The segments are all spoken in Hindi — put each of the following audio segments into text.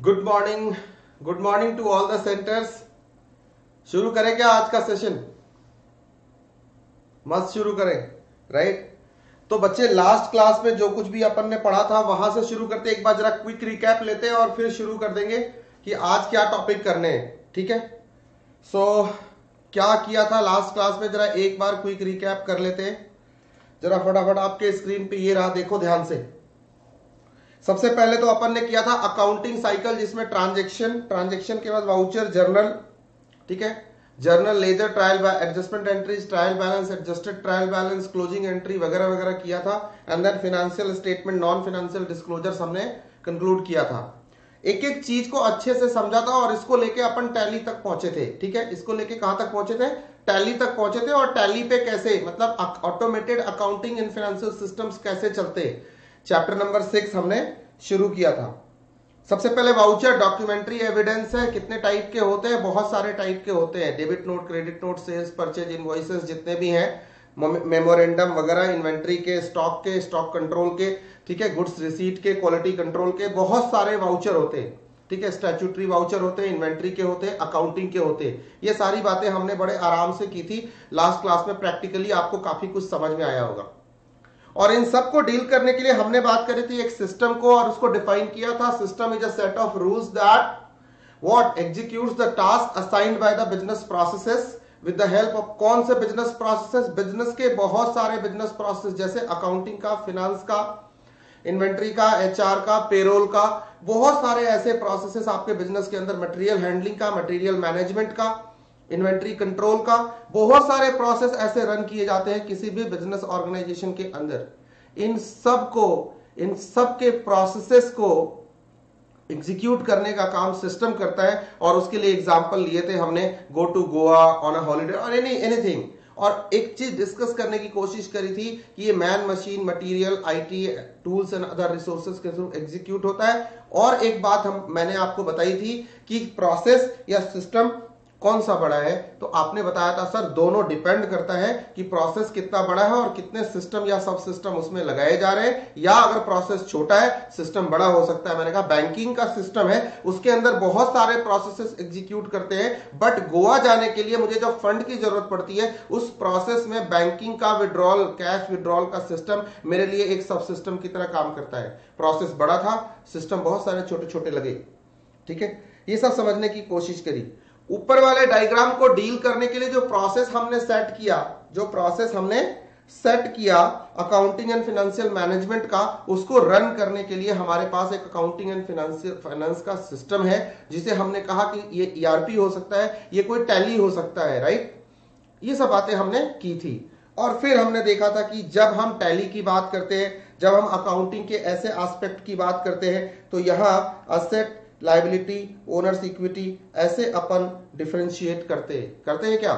Good morning good morning to all the centres शुरू करें क्या आज का सेशन मस्त शुरू करें राइट तो बच्चे लास्ट क्लास में जो कुछ भी अपन ने पढ़ा था वहाँ से शुरू करते एक बार जरा क्विक रिकैप लेते हैं और फिर शुरू कर देंगे कि आज क्या टॉपिक करने हैं ठीक है? सो so, क्या किया था लास्ट क्लास में? जरा एक बार क्विक रिकैप कर लेते हैं। जरा फटाफट आपके स्क्रीन पे ये रहा देखो ध्यान से। सबसे पहले तो अपन ने किया था अकाउंटिंग साइकिल जिसमें ट्रांजेक्शन ट्रांजेक्शन के बाद वाउचर जर्नल ठीक है? Journal ledger trial adjustment entries trial balance adjusted trial balance closing entry वगैरह वगैरह किया था। And then financial statement non financial disclosure हमने कंक्लूड किया था। एक एक चीज़ को अच्छे से समझा था और इसको लेके अपन टैली तक पहुँचे थे, ठीक है? इसको लेके कहाँ तक पहुँचे थे? टैली तक पहुँचे थे और टैली पे कैसे मतलब automated accounting in financial systems कैसे चलते? चैप्टर नंबर सिक्स हमने शुरू किया था। सबसे पहले वाउचर डॉक्यूमेंट्री एविडेंस है, कितने टाइप के होते हैं, बहुत सारे टाइप के होते हैं। Debit note credit note sales purchase invoices जितने भी हैं मेमोरेंडम वगैरह इन्वेंट्री के स्टॉक के स्टॉक कंट्रोल के, ठीक है गुड्स रिसीट के क्वालिटी कंट्रोल के, बहुत सारे वाउचर होते हैं। ठीक है स्टैचूटरी वाउचर होते हैं इन्वेंट्री के होते हैं अकाउंटिंग के होते हैं। ये सारी बातें हमने बड़े आराम से की थी। लास्ट क्लास में प्रैक्टिकली आपको काफ़ी कुछ समझ में आया होगा। और इन सबको डील करने के लिए हमने बात करी थी एक सिस्टम को और उसको डिफाइन किया था। System is a set of rules that what executes the task assigned by the business processes with the help of कौन से बिज़नेस प्रोसेसेस? बिज़नेस के बहुत सारे बिज़नेस प्रोसेस जैसे अकाउंटिंग का फिनेंस का, इन्वेंट्री का, एचआर का पेरोल का, बहुत सारे ऐसे प्रोसेसेस आपके बिज़नेस के अंदर मटेरियल हैंडलिंग का मटेरियल मैनेजमेंट का। इन्वेंट्री कंट्रोल का, बहुत सारे प्रोसेस ऐसे रन किए जाते हैं किसी भी बिज़नेस ऑर्गेनाइजेशन के अंदर। इन सबको, इन सब के प्रोसेसेस को एग्जीक्यूट करने का काम सिस्टम करता है और उसके लिए एग्जांपल लिए थे हमने go to Goa on a holiday और एनी एनीथिंग और एक चीज़ डिस्कस करने की कोशिश करी थी कि ये man machine material IT tools and other resources के थ्रू एग्जीक्यूट होता है। और एक बात हम, मैंने आपको बताई थी कि प्रोसेस या सिस्टम कौन सा बड़ा है? तो आपने बताया था, सर, दोनों डिपेंड करता है कि प्रोसेस कितना बड़ा है और कितने सिस्टम या सब सिस्टम उसमें लगाए जा रहे हैं। या अगर प्रोसेस छोटा है सिस्टम बड़ा हो सकता है। मैंने कहा बैंकिंग का सिस्टम है, उसके अंदर बहुत सारे प्रोसेस एग्जीक्यूट करते हैं। बट गोवा जाने के लिए मुझे जब फंड की ज़रूरत पड़ती है, उस प्रोसेस में बैंकिंग का विड्रॉल कैश विड्रॉल का सिस्टम मेरे लिए एक सब सिस्टम की तरह काम करता है। प्रोसेस बड़ा था सिस्टम बहुत सारे छोटे छोटे लगे। ठीक है? ये सब समझने की कोशिश करी। ऊपर वाले डायग्राम को डील करने के लिए जो प्रोसेस हमने सेट किया, जो प्रोसेस हमने सेट किया अकाउंटिंग एंड फाइनेंशियल मैनेजमेंट का, उसको रन करने के लिए हमारे पास एक अकाउंटिंग एंड फाइनेंशियल, फाइनेंस का सिस्टम है, जिसे हमने कहा कि ये ईआरपी e हो सकता है, ये कोई टैली हो सकता है, राइट? ये सब बातें हमने की थी। और फिर हमने देखा था कि जब हम टैली की बात करते हैं, जब हम अकाउंटिंग के ऐसे एस्पेक्ट की बात करते हैं तो यहाँ असेट लाइबिलिटी ओनर्स इक्विटी ऐसे अपन डिफ्रेंशिएट करते करते हैं क्या?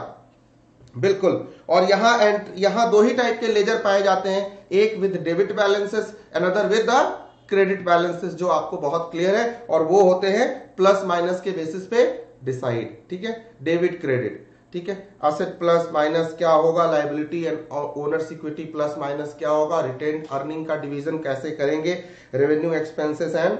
बिल्कुल। और यहाँ एंड यहाँ दो ही टाइप के लेजर पाए जाते हैं। एक with debit balances another with the credit balances जो आपको बहुत क्लियर है, और वो होते हैं प्लस माइनस के बेसिस पे डिसाइड ठीक है? डेबिट क्रेडिट ठीक है? असेट प्लस माइनस क्या होगा? Liability and owners equity plus minus क्या होगा? रिटेन अर्निंग का डिवीज़न कैसे करेंगे? रेवेन्यू एक्सपेंसेस एंड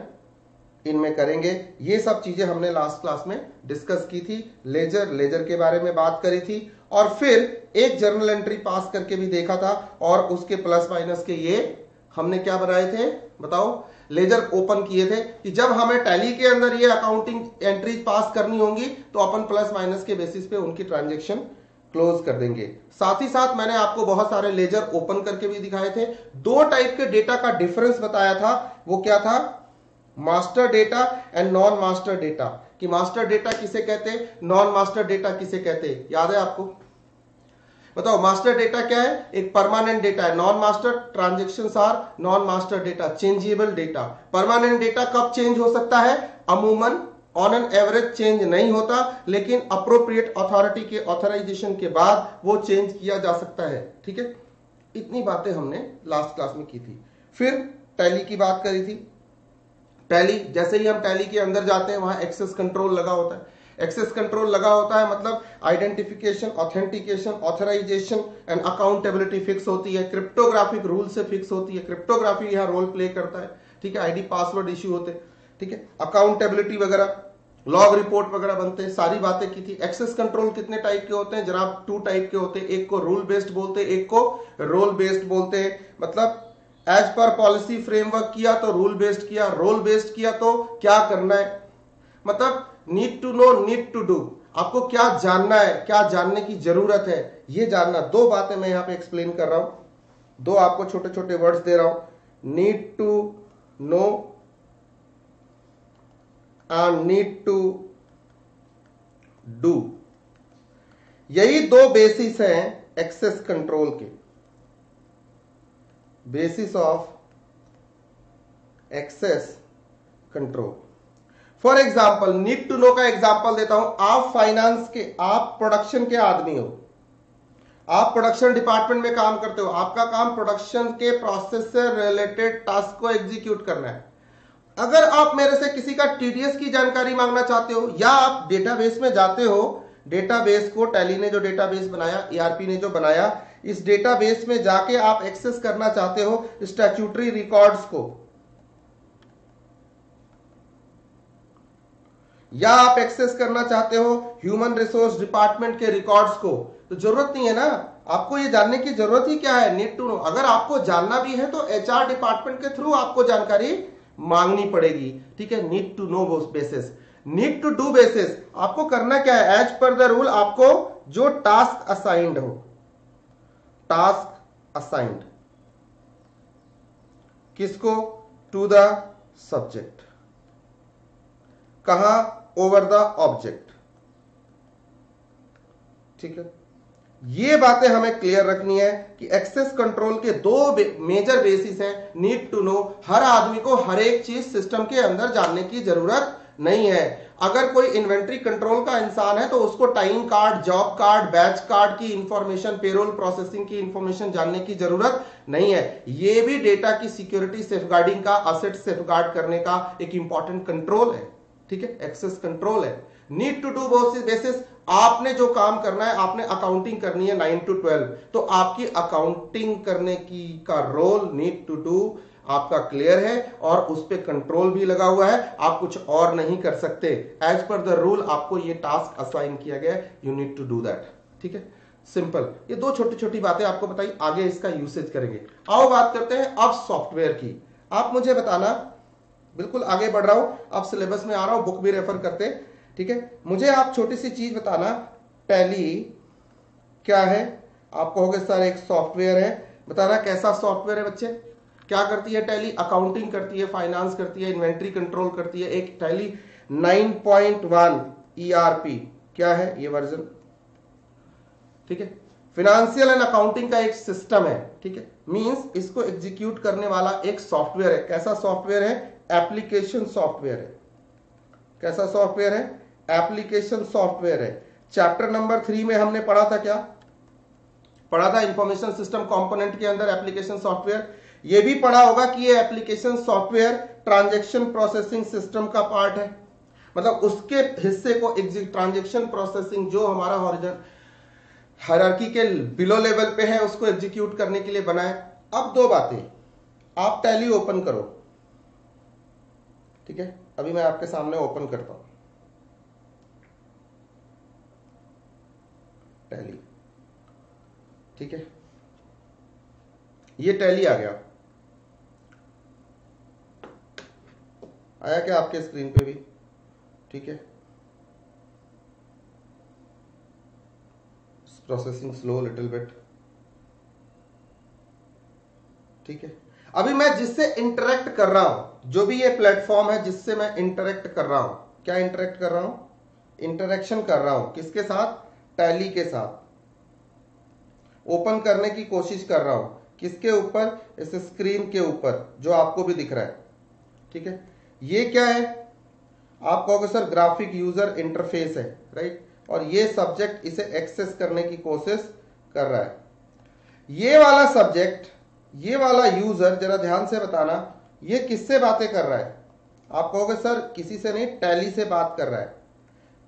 इनमें करेंगे। ये सब चीज़ें हमने लास्ट क्लास में डिस्कस की थी। लेजर लेजर के बारे में बात करी थी। और फिर एक जर्नल एंट्री पास करके भी देखा था और उसके प्लस माइनस के ये हमने क्या बनाए थे? बताओ। लेजर ओपन किए थे कि जब हमें टैली के अंदर ये अकाउंटिंग एंट्री पास करनी होंगी तो अपन प्लस माइनस के बेसिस पे उनकी ट्रांजेक्शन क्लोज कर देंगे। साथ ही साथ मैंने आपको बहुत सारे लेजर ओपन करके भी दिखाए थे। दो टाइप के डेटा का डिफरेंस बताया था। वो क्या था? Master data and non master data. कि मास्टर डेटा किसे कहते हैं? नॉन मास्टर डेटा किसे कहते हैं? याद है आपको? बताओ, मास्टर डेटा क्या है? एक परमानेंट डेटा है। Non master transaction or non master data changeable data. Permanent data कब चेंज हो सकता है? अमूमन ऑन एन एवरेज चेंज नहीं होता, लेकिन अप्रोप्रिएट अथॉरिटी के ऑथराइजेशन के बाद वो चेंज किया जा सकता है। ठीक है? इतनी बातें हमने लास्ट क्लास में की थी। फिर टैली की बात करी थी। टैली, जैसे ही हम टैली के अंदर जाते हैं, वहाँ एक्सेस कंट्रोल लगा होता है। एक्सेस कंट्रोल लगा होता है मतलब identification authentication authorisation and accountability fix होती है। क्रिप्टोग्राफिक रूल से फिक्स होती है। क्रिप्टोग्राफी यहाँ रोल प्ले करता है। ठीक है? आईडी पासवर्ड इश्यू होते ठीक है? अकाउंटेबिलिटी वगैरह लॉग रिपोर्ट वगैरह बनते हैं। सारी बातें की थी। एक्सेस कंट्रोल कितने टाइप के होते हैं? जनाब टू टाइप के होते हैं। एक को रूल बेस्ड बोलते हैं, एक को रोल बेस्ड बोलते हैं। मतलब एज पर पॉलिसी फ्रेमवर्क किया तो रूल बेस्ड किया रोल बेस्ड किया तो क्या करना है? मतलब need to know need to do आपको क्या जानना है, क्या जानने की ज़रूरत है, ये जानना। दो बातें मैं यहाँ पे एक्सप्लेन कर रहा हूँ। दो आपको छोटे छोटे वर्ड्स दे रहा हूँ। Need to know and need to do यही दो बेसिस हैं एक्सेस कंट्रोल के। Basis of access control for example need to know का एग्ज़ाम्पल देता हूँ, आप फाइनेंस के, आप प्रोडक्शन के आदमी हो। आप प्रोडक्शन डिपार्टमेंट में काम करते हो, आपका काम प्रोडक्शन के प्रोसेस से रिलेटेड टास्क को एग्जीक्यूट करना है। अगर आप मेरे से किसी का टीडीएस की जानकारी मांगना चाहते हो, या आप डेटाबेस में जाते हो डेटाबेस को टैली ने जो डेटाबेस बनाया ईआरपी ने जो बनाया इस डेटाबेस में जाके आप एक्सेस करना चाहते हो स्टैच्यूटरी रिकॉर्ड्स को। या आप एक्सेस करना चाहते हो ह्यूमन रिसोर्स डिपार्टमेंट के रिकॉर्ड्स को। तो ज़रूरत नहीं है ना? आपको ये जानने की ज़रूरत ही क्या है? नीड टू नो अगर आपको जानना भी है तो एचआर डिपार्टमेंट के थ्रू आपको जानकारी मांगनी पड़ेगी। ठीक है? Need to know basis need to do basis आपको करना क्या है? एज पर द रूल आपको जो टास्क असाइंड हो। टास्क असाइंड किसको? टू द सब्जेक्ट कहा? ओवर द ऑब्जेक्ट ठीक है? ये बातें हमें क्लियर रखनी है कि एक्सेस कंट्रोल के दो मेजर बेसिस हैं। नीड टू नो हर आदमी को हर एक चीज़ सिस्टम के अंदर जानने की ज़रूरत नहीं है। अगर कोई इन्वेंट्री कंट्रोल का इंसान है तो उसको time card job card batch card की इंफॉर्मेशन पेरोल प्रोसेसिंग की इंफॉर्मेशन जानने की ज़रूरत नहीं है। ये भी डेटा की सिक्योरिटी सेफगार्डिंग का असेट सेफगार्ड करने का एक इंपॉर्टेंट कंट्रोल है। ठीक है? एक्सेस कंट्रोल है। नीड टू डू बेसिस आपने जो काम करना है, आपने अकाउंटिंग करनी है नाइन टू ट्वेल्व तो आपकी अकाउंटिंग करने की का रोल नीड टू डू आपका क्लियर है और उस पर कंट्रोल भी लगा हुआ है। आप कुछ और नहीं कर सकते। एज पर द रूल आपको ये टास्क असाइन किया गया है। You need to do that ठीक है? सिंपल ये दो छोटी छोटी बातें आपको बताई, आगे इसका यूसेज करेंगे। आओ बात करते हैं अब सॉफ्टवेयर की। आप मुझे बताना। बिल्कुल आगे बढ़ रहा हूँ। अब सिलेबस में आ रहा हूँ बुक भी रेफर करते। ठीक है? मुझे आप छोटी सी चीज़ बताना। टैली क्या है? आप कहोगे सर एक सॉफ्टवेयर है। बताना कैसा सॉफ्टवेयर है बच्चे? क्या करती है टैली अकाउंटिंग करती है फाइनेंस करती है इन्वेंट्री कंट्रोल करती है, एक टैली 9.1 ईआरपी क्या है ये वर्जन ठीक है? फिनेंशियल एंड अकाउंटिंग का एक सिस्टम है, ठीक है? मींस इसको एग्जीक्यूट करने वाला एक सॉफ्टवेयर है। कैसा सॉफ्टवेयर है? एप्लीकेशन सॉफ्टवेयर है। कैसा सॉफ्टवेयर है? एप्लीकेशन सॉफ्टवेयर है। चैप्टर नंबर थ्री में हमने पढ़ा था क्या? पढ़ा था इंफॉर्मेशन सिस्टम कंपोनेंट के अंदर एप्लीकेशन सॉफ्टवेयर ये भी पढ़ा होगा कि ये application software transaction processing system का पार्ट है। मतलब उसके हिस्से को ट्रांजेक्शन प्रोसेसिंग जो हमारा हॉरिजन हरकी के बिलो लेवल पे है, उसको एग्जीक्यूट करने के लिए बनाए अब दो बातें। आप टैली ओपन करो। ठीक है? अभी मैं आपके सामने ओपन करता हूँ। टैली ठीक है? ये टैली आ गया। आया क्या आपके स्क्रीन पे भी? ठीक है। प्रोसेसिंग स्लो लिटिल बिट ठीक है। अभी मैं जिससे इंटरेक्ट कर रहा हूँ, जो भी ये प्लेटफॉर्म है जिससे मैं इंटरेक्ट कर रहा हूँ, क्या इंटरेक्ट कर रहा हूँ? इंटरेक्शन कर रहा हूँ। किसके साथ? टैली के साथ। ओपन करने की कोशिश कर रहा हूँ। किसके ऊपर? इस स्क्रीन के ऊपर, जो आपको भी दिख रहा है। ठीक है। ये क्या है? आप कहोगे सर ग्राफिक यूज़र इंटरफेस है राइट और ये सब्जेक्ट इसे एक्सेस करने की कोशिश कर रहा है। ये वाला सब्जेक्ट ये वाला यूज़र जरा ध्यान से बताना, ये किससे बातें कर रहा है? आप कहोगे सर किसी से नहीं टैली से बात कर रहा है।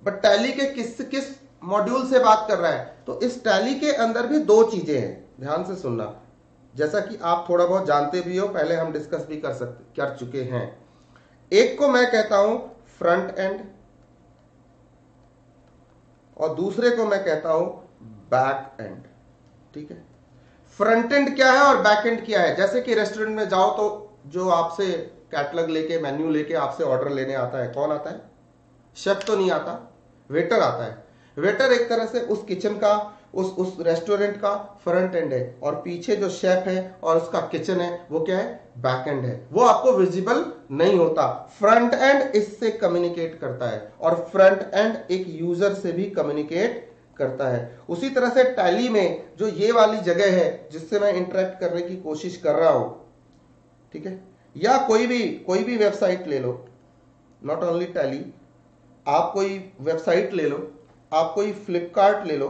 बट टैली के किस किस मॉड्यूल से बात कर रहा है? तो इस टैली के अंदर भी दो चीज़ें हैं। ध्यान से सुनना। जैसा कि आप थोड़ा बहुत जानते भी हो, पहले हम डिस्कस भी कर सकते कर चुके हैं। एक को मैं कहता हूँ फ्रंट एंड और दूसरे को मैं कहता हूँ बैक एंड ठीक है? फ्रंट एंड क्या है और बैक एंड क्या है? जैसे कि रेस्टोरेंट में जाओ तो जो आपसे कैटलॉग लेके मेन्यू लेके आपसे ऑर्डर लेने आता है, कौन आता है? शेफ तो नहीं आता वेटर आता है। वेटर एक तरह से उस किचन का उस उस रेस्टोरेंट का फ्रंट एंड है और पीछे जो शेफ है और उसका किचन है, वो क्या है? बैक एंड है। वो आपको विजिबल नहीं होता। फ्रंट एंड इससे कम्युनिकेट करता है और फ्रंट एंड एक यूज़र से भी कम्युनिकेट करता है। उसी तरह से टैली में जो ये वाली जगह है, जिससे मैं इंटरेक्ट करने की कोशिश कर रहा हूँ, ठीक है? या कोई भी कोई भी वेबसाइट ले लो। नॉट ओनली टैली आप कोई वेबसाइट ले लो, आप कोई फ्लिपकार्ट ले लो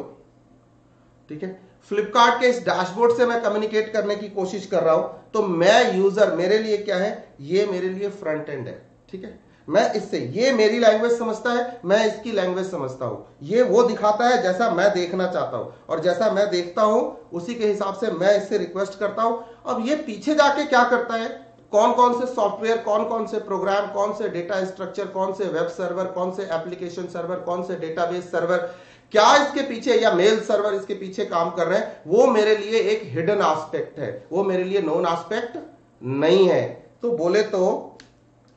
ठीक है? फ्लिपकार्ट के इस डैशबोर्ड से मैं कम्युनिकेट करने की कोशिश कर रहा हूँ। तो मैं यूज़र मेरे लिए क्या है? ये मेरे लिए फ्रंट एंड है। ठीक है? मैं इससे, ये मेरी लैंग्वेज समझता है, मैं इसकी लैंग्वेज समझता हूँ। ये वो दिखाता है जैसा मैं देखना चाहता हूँ। और जैसा मैं देखता हूँ, उसी के हिसाब से मैं इससे रिक्वेस्ट करता हूँ। अब ये पीछे जाके क्या करता है? कौन कौन से सॉफ्टवेयर कौन कौन से प्रोग्राम कौन से डेटा स्ट्रक्चर कौन से वेब सर्वर कौन से एप्लीकेशन सर्वर कौन से डेटाबेस सर्वर क्या इसके पीछे या मेल सर्वर इसके पीछे काम कर रहे हैं? वो मेरे लिए एक हिडन आस्पेक्ट है। वो मेरे लिए नोन आस्पेक्ट नहीं है। तो बोले तो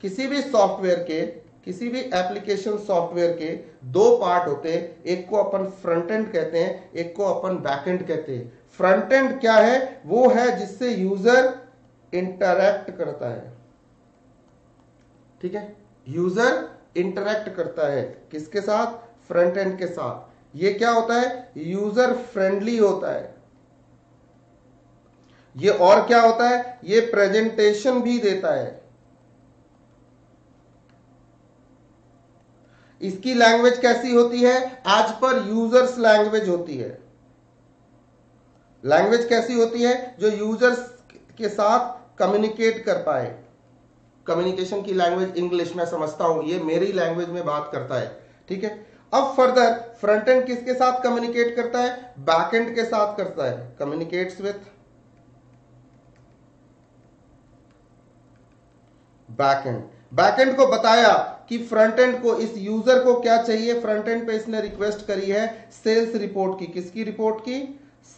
किसी भी सॉफ्टवेयर के, किसी भी एप्लीकेशन सॉफ्टवेयर के दो पार्ट होते हैं। एक को अपन फ्रंट एंड कहते हैं, एक को अपन बैक एंड कहते हैं। फ्रंट एंड क्या है? वो है जिससे यूज़र इंटरैक्ट करता है। ठीक है? यूज़र इंटरैक्ट करता है। किसके साथ? फ्रंट एंड के साथ। ये क्या होता है? यूज़र फ्रेंडली होता है। ये और क्या होता है? ये प्रेजेंटेशन भी देता है। इसकी लैंग्वेज कैसी होती है? एज पर यूज़र्स लैंग्वेज होती है। लैंग्वेज कैसी होती है? जो यूज़र्स के साथ कम्युनिकेट कर पाए। कम्युनिकेशन की लैंग्वेज इंग्लिश में समझता हूँ। ये मेरी लैंग्वेज में बात करता है। ठीक है? अब फर्दर फ्रंट एंड किसके साथ कम्युनिकेट करता है? बैक एंड के साथ करता है। Communicates with back end back end को बताया कि फ्रंट एंड को, इस यूज़र को क्या चाहिए? फ्रंट एंड पे इसने रिक्वेस्ट करी है सेल्स रिपोर्ट की। किसकी रिपोर्ट की?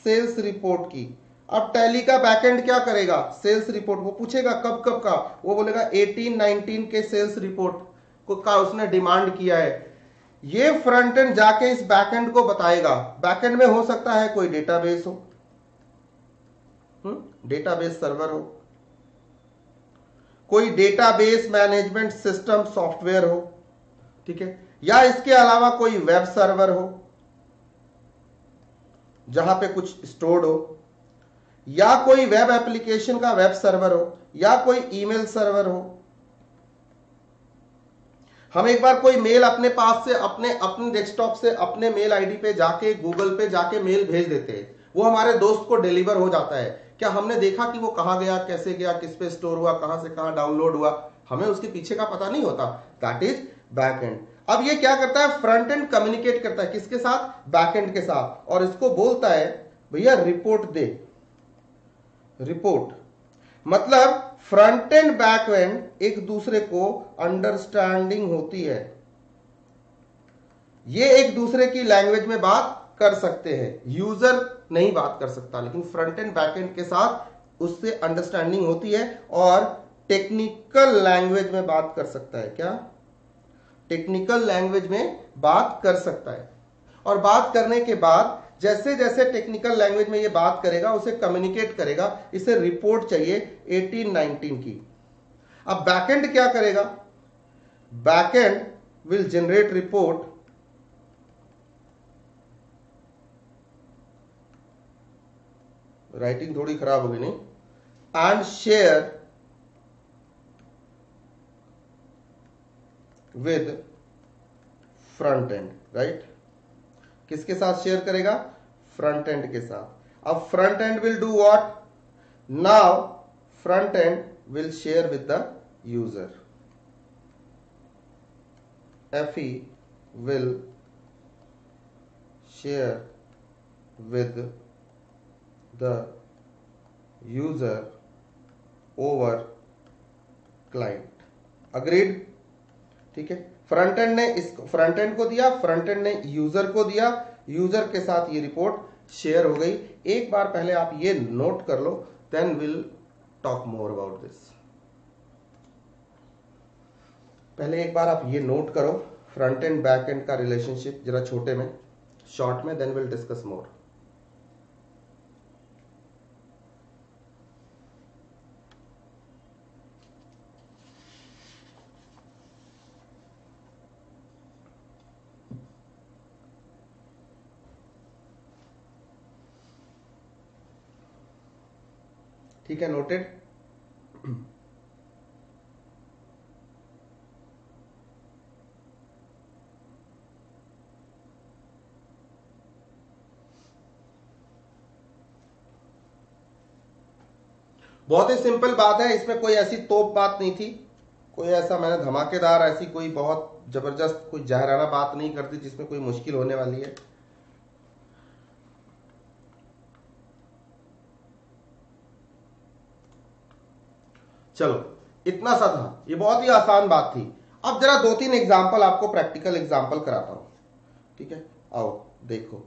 सेल्स रिपोर्ट की। अब टैली का बैकएंड क्या करेगा? सेल्स रिपोर्ट वो पूछेगा कब कब का? वो बोलेगा 18 19 के सेल्स रिपोर्ट को का उसने डिमांड किया है। ये फ्रंट एंड जाके इस बैकएंड को बताएगा। बैकएंड में हो सकता है कोई डेटाबेस हो। डेटाबेस हम्म? सर्वर हो। कोई डेटाबेस मैनेजमेंट सिस्टम सॉफ्टवेयर हो। ठीक है? या इसके अलावा कोई वेब सर्वर हो, जहाँ पे कुछ स्टोर्ड हो। या कोई वेब एप्लीकेशन का वेब सर्वर हो, या कोई ईमेल सर्वर हो। हम एक बार कोई मेल अपने पास से, अपने अपने डेस्कटॉप से, अपने मेल आईडी पे जाके गूगल पे जाके मेल भेज देते हैं। वो हमारे दोस्त को डिलीवर हो जाता है। क्या हमने देखा कि वो कहाँ गया, कैसे गया, किस पे स्टोर हुआ, कहाँ से कहाँ डाउनलोड हुआ? हमें उसके पीछे का पता नहीं होता। दैट इज़ बैक एंड अब ये क्या करता है? फ्रंट एंड कम्युनिकेट करता है। किसके साथ? बैक एंड के साथ। और इसको बोलता है, भैया रिपोर्ट दे। रिपोर्ट मतलब फ्रंट एंड बैक एंड एक दूसरे को अंडरस्टैंडिंग होती है। ये एक दूसरे की लैंग्वेज में बात कर सकते हैं। यूज़र नहीं बात कर सकता, लेकिन फ्रंट एंड बैक एंड के साथ उससे अंडरस्टैंडिंग होती है और टेक्निकल लैंग्वेज में बात कर सकता है। क्या? टेक्निकल लैंग्वेज में बात कर सकता है। और बात करने के बाद जैसे जैसे टेक्निकल लैंग्वेज में ये बात करेगा, उसे कम्युनिकेट करेगा, इसे रिपोर्ट चाहिए 18 19 की। अब बैकएंड क्या करेगा? Backend will generate report writing थोड़ी खराब होगी नहीं and share with front end right किसके साथ शेयर करेगा? फ्रंट एंड के साथ। अब front end will do what now front end will share with the user FE will share with the user over client. Agreed ठीक है? फ्रंट एंड ने इस फ्रंट एंड को दिया, फ्रंट एंड ने यूज़र को दिया। यूज़र के साथ ये रिपोर्ट शेयर हो गई। एक बार पहले आप ये नोट कर लो then will talk more about this पहले एक बार आप ये नोट करो, फ्रंट एंड बैक एंड का रिलेशनशिप जरा छोटे में शॉर्ट में देन विल डिस्कस मोर ठीक है नोटेड बहुत ही सिंपल बात है, इसमें कोई ऐसी तोप बात नहीं थी। कोई ऐसा मैंने धमाकेदार, ऐसी कोई बहुत ज़बरदस्त, कोई जहराना बात नहीं करती जिसमें कोई मुश्किल होने वाली है। चलो, इतना सा था। ये बहुत ही आसान बात थी। अब जरा दो तीन एग्ज़ाम्पल आपको प्रैक्टिकल एग्ज़ाम्पल कराता हूँ। ठीक है? आओ, देखो।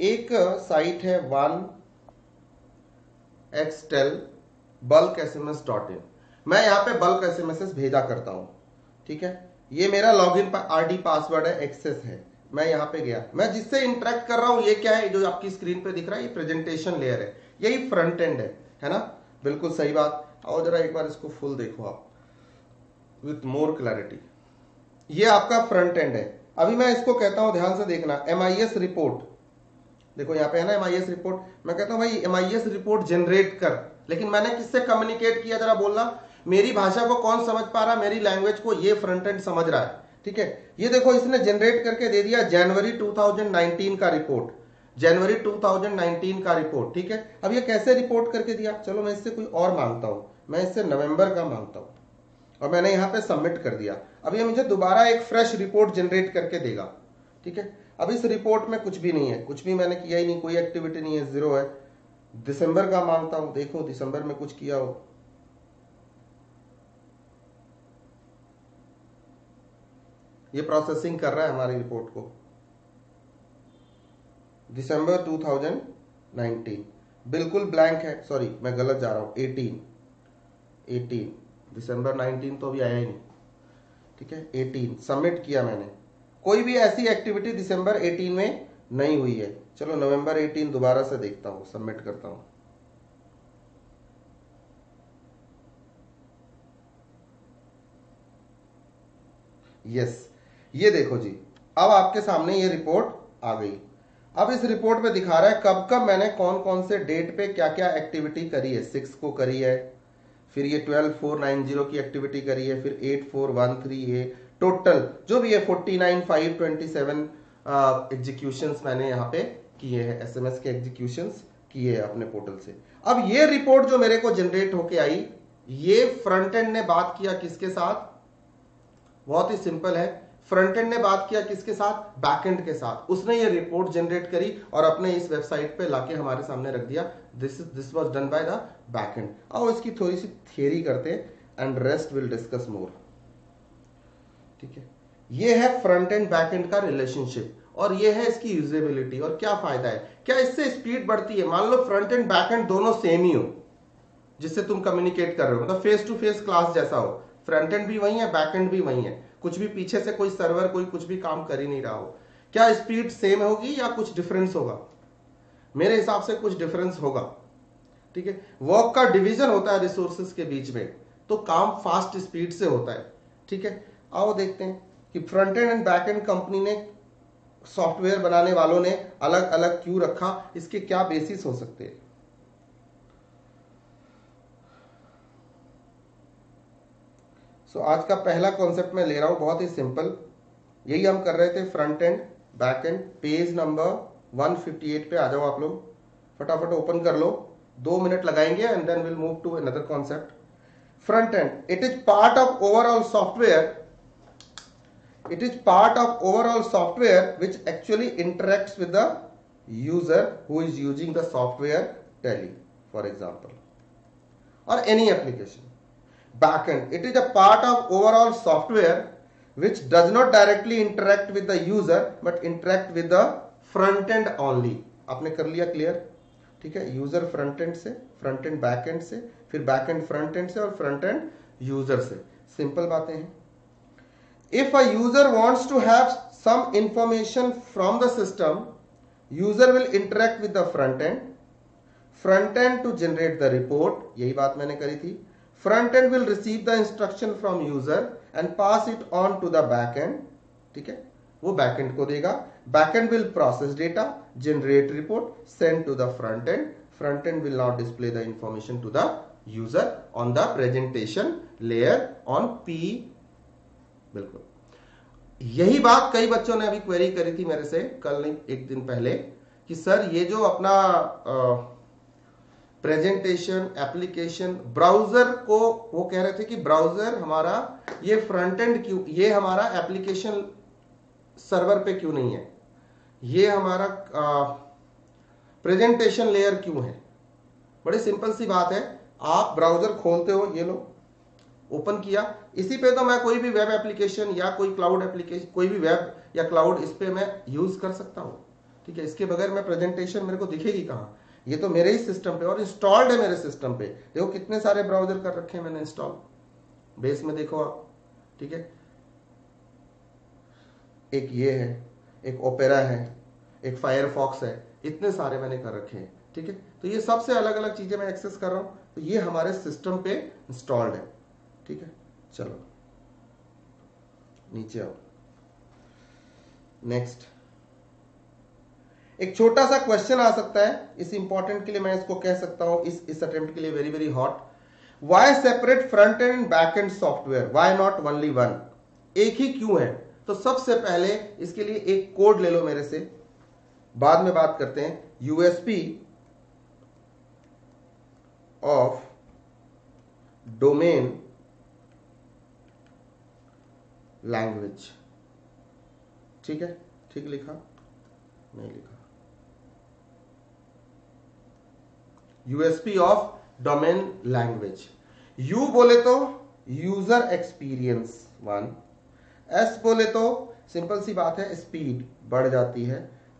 एक साइट है one Extel bulk S M S dot in मैं यहाँ पे बल्क एस एम एस भेजा करता हूँ। ठीक है? ये मेरा लॉगिन आरडी पासवर्ड है एक्सेस है। मैं यहाँ पे गया। मैं जिससे इंटरेक्ट कर रहा हूँ, ये क्या है? जो आपकी स्क्रीन पे दिख रहा है, ये प्रेजेंटेशन लेयर है। यही फ्रंट एंड है है ना? बिल्कुल सही बात। और जरा एक बार इसको फुल देखो आप विथ मोर क्लैरिटी ये आपका फ्रंट एंड है। अभी मैं इसको कहता हूँ, ध्यान से देखना एमआईएस रिपोर्ट देखो यहाँ पे है ना एमआईएस रिपोर्ट मैं कहता हूँ, भाई एमआईएस रिपोर्ट जनरेट कर। लेकिन मैंने किससे कम्युनिकेट किया, जरा बोलना? मेरी भाषा को कौन समझ पा रहा मेरी लैंग्वेज को ये फ्रंट एंड समझ रहा है। ठीक है? ये देखो, इसने जनरेट करके दे दिया जनवरी 2019 का रिपोर्ट जनवरी 2019 का रिपोर्ट ठीक है? अब ये कैसे रिपोर्ट करके दिया? चलो मैं इससे कोई और माँगता हूँ। मैं इससे नवंबर का माँगता हूँ। और मैंने यहाँ पे सबमिट कर दिया। अब ये मुझे दोबारा एक फ्रेश रिपोर्ट जनरेट करके देगा। ठीक है? अब इस रिपोर्ट में कुछ भी नहीं है। कुछ भी मैंने किया ही नहीं, कोई एक्टिविटी नहीं है ज़ीरो है। दिसंबर का माँगता हूँ। देखो, दिसंबर में कुछ किया हो। ये प्रोसेसिंग कर रहा है हमारी रिपोर्ट को। दिसंबर 2019 बिल्कुल ब्लैंक है। सॉरी मैं गलत जा रहा हूँ। 18 18 दिसंबर 19 तो अभी आया ही नहीं। ठीक है? 18 सबमिट किया मैंने। कोई भी ऐसी एक्टिविटी दिसंबर 18 में नहीं हुई है। चलो नवंबर 18 दोबारा से देखता हूँ सबमिट करता हूँ। यस ये देखो जी, अब आपके सामने ये रिपोर्ट आ गई। अब इस रिपोर्ट में दिखा रहा है कब कब मैंने कौन कौन से डेट पे क्या क्या एक्टिविटी करी है सिक्स को करी है फिर ये ट्वेल्व फोर नाइन ज़ीरो की एक्टिविटी करी है, फिर eight four one three a total जो भी है forty nine five twenty seven execution मैंने यहाँ पे किए हैं एसएमएस के एग्जीक्यूशन किए हैं अपने पोर्टल से। अब ये रिपोर्ट जो मेरे को जनरेट होके आई, ये फ्रंट एंड ने बात किया किसके साथ? बहुत ही सिंपल है। फ्रंट एंड ने बात किया किसके साथ? बैक एंड के साथ। उसने ये रिपोर्ट जनरेट करी और अपने इस वेबसाइट पे लाके हमारे सामने रख दिया। This this was done by the back end आओ इसकी थोड़ी सी थियरी करते हैं and rest will discuss more ठीक है? ये है फ्रंट एंड बैक एंड का रिलेशनशिप और ये है इसकी यूजेबिलिटी और क्या फ़ायदा है? क्या इससे स्पीड बढ़ती है? मान लो फ्रंट एंड बैक एंड दोनों सेम ही हो, जिससे तुम कम्युनिकेट कर रहे हो। मतलब फेस टू फेस क्लास जैसा हो। फ्रंट एंड भी वही है बैक एंड भी वही है। कुछ भी पीछे से कोई सर्वर कोई कुछ भी काम कर ही नहीं रहा हो। क्या स्पीड सेम होगी या कुछ डिफरेंस होगा? मेरे हिसाब से कुछ डिफरेंस होगा। ठीक है? वर्क का डिवीज़न होता है रिसोर्सेस के बीच में तो काम फास्ट स्पीड से होता है। ठीक है? आओ देखते हैं कि front end and back end company ने सॉफ्टवेयर बनाने वालों ने अलग अलग क्यों रखा, इसके क्या बेसिस हो सकते हैं? सो so, आज का पहला कॉन्सेप्ट मैं ले रहा हूँ बहुत ही सिंपल यही हम कर रहे थे front end back end page number 158 पे आ जाओ आप लोग. फटाफट ओपन कर लो. दो मिनट लगाएँगे and then will move to another concept front end it is part of overall software it is part of overall software which actually interacts with the user who is using the software tele for example. or any application. Backend. It is a part of overall software which does not directly interact with the user, but interact with the front end only. आपने कर लिया क्लियर ठीक है? यूज़र फ्रंट एंड से फ्रंट एंड बैक एंड से, फिर बैक एंड फ्रंट एंड से और फ्रंट एंड यूज़र से। सिंपल बातें हैं। If a user wants to have some information from the system user will interact with the front end front end to generate the report यही बात मैंने करी थी। Front end will receive the instruction from user and pass it on to the back end ठीक है? वो बैक एंड को देगा। Back end will process data generate report send to the front end front end will not display the information to the user on the presentation layer on P बिल्कुल। यही बात कई बच्चों ने अभी क्वेरी करी थी मेरे से कल नहीं, एक दिन पहले, कि सर ये जो अपना प्रेजेंटेशन एप्लीकेशन ब्राउज़र को वो कह रहे थे कि ब्राउज़र हमारा, ये फ्रंट एंड क्यों, ये हमारा एप्लीकेशन सर्वर पे क्यों नहीं है? ये हमारा प्रेजेंटेशन लेयर क्यों है? बड़ी सिंपल सी बात है। आप ब्राउज़र खोलते हो, ये लो ओपन किया। इसी पे तो मैं कोई भी वेब एप्लीकेशन या कोई क्लाउड एप्लीकेशन कोई भी वेब या क्लाउड इस पे मैं यूज़ कर सकता हूँ। ठीक है, इसके बगैर मैं प्रेजेंटेशन मेरे को दिखेगी कहाँ? ये तो मेरे ही सिस्टम पे, और इंस्टॉल्ड है मेरे सिस्टम पे। देखो कितने सारे ब्राउज़र कर रखे हैं मैंने इंस्टॉल बेस में देखो आप, ठीक है? एक ये है, एक ओपेरा है, एक फायरफॉक्स है, इतने सारे मैंने कर रखे हैं, ठीक है? तो ये सबसे अलग अलग चीज़ें मैं एक्सेस कर रहा हूँ तो ये हमारे सिस्टम पे इंस्टॉल्ड है, ठीक है? चलो, नीचे आओ। नेक्स्ट एक छोटा सा क्वेश्चन आ सकता है। इस इंपॉर्टेंट के लिए मैं इसको कह सकता हूँ। इस इस अटेम्प्ट के लिए very very hot why separate front end back end software why not only one एक ही क्यों है? तो सबसे पहले इसके लिए एक कोड ले लो मेरे से। बाद में बात करते हैं। यूएसपी ऑफ़ डोमेन लैंग्वेज ठीक है? ठीक लिखा? नहीं लिखा। USP of domain language you बोले तो यूज़र एक्सपीरियंस वन एस बोले तो सिंपल सी बात है स्पीड बढ़ जाती है.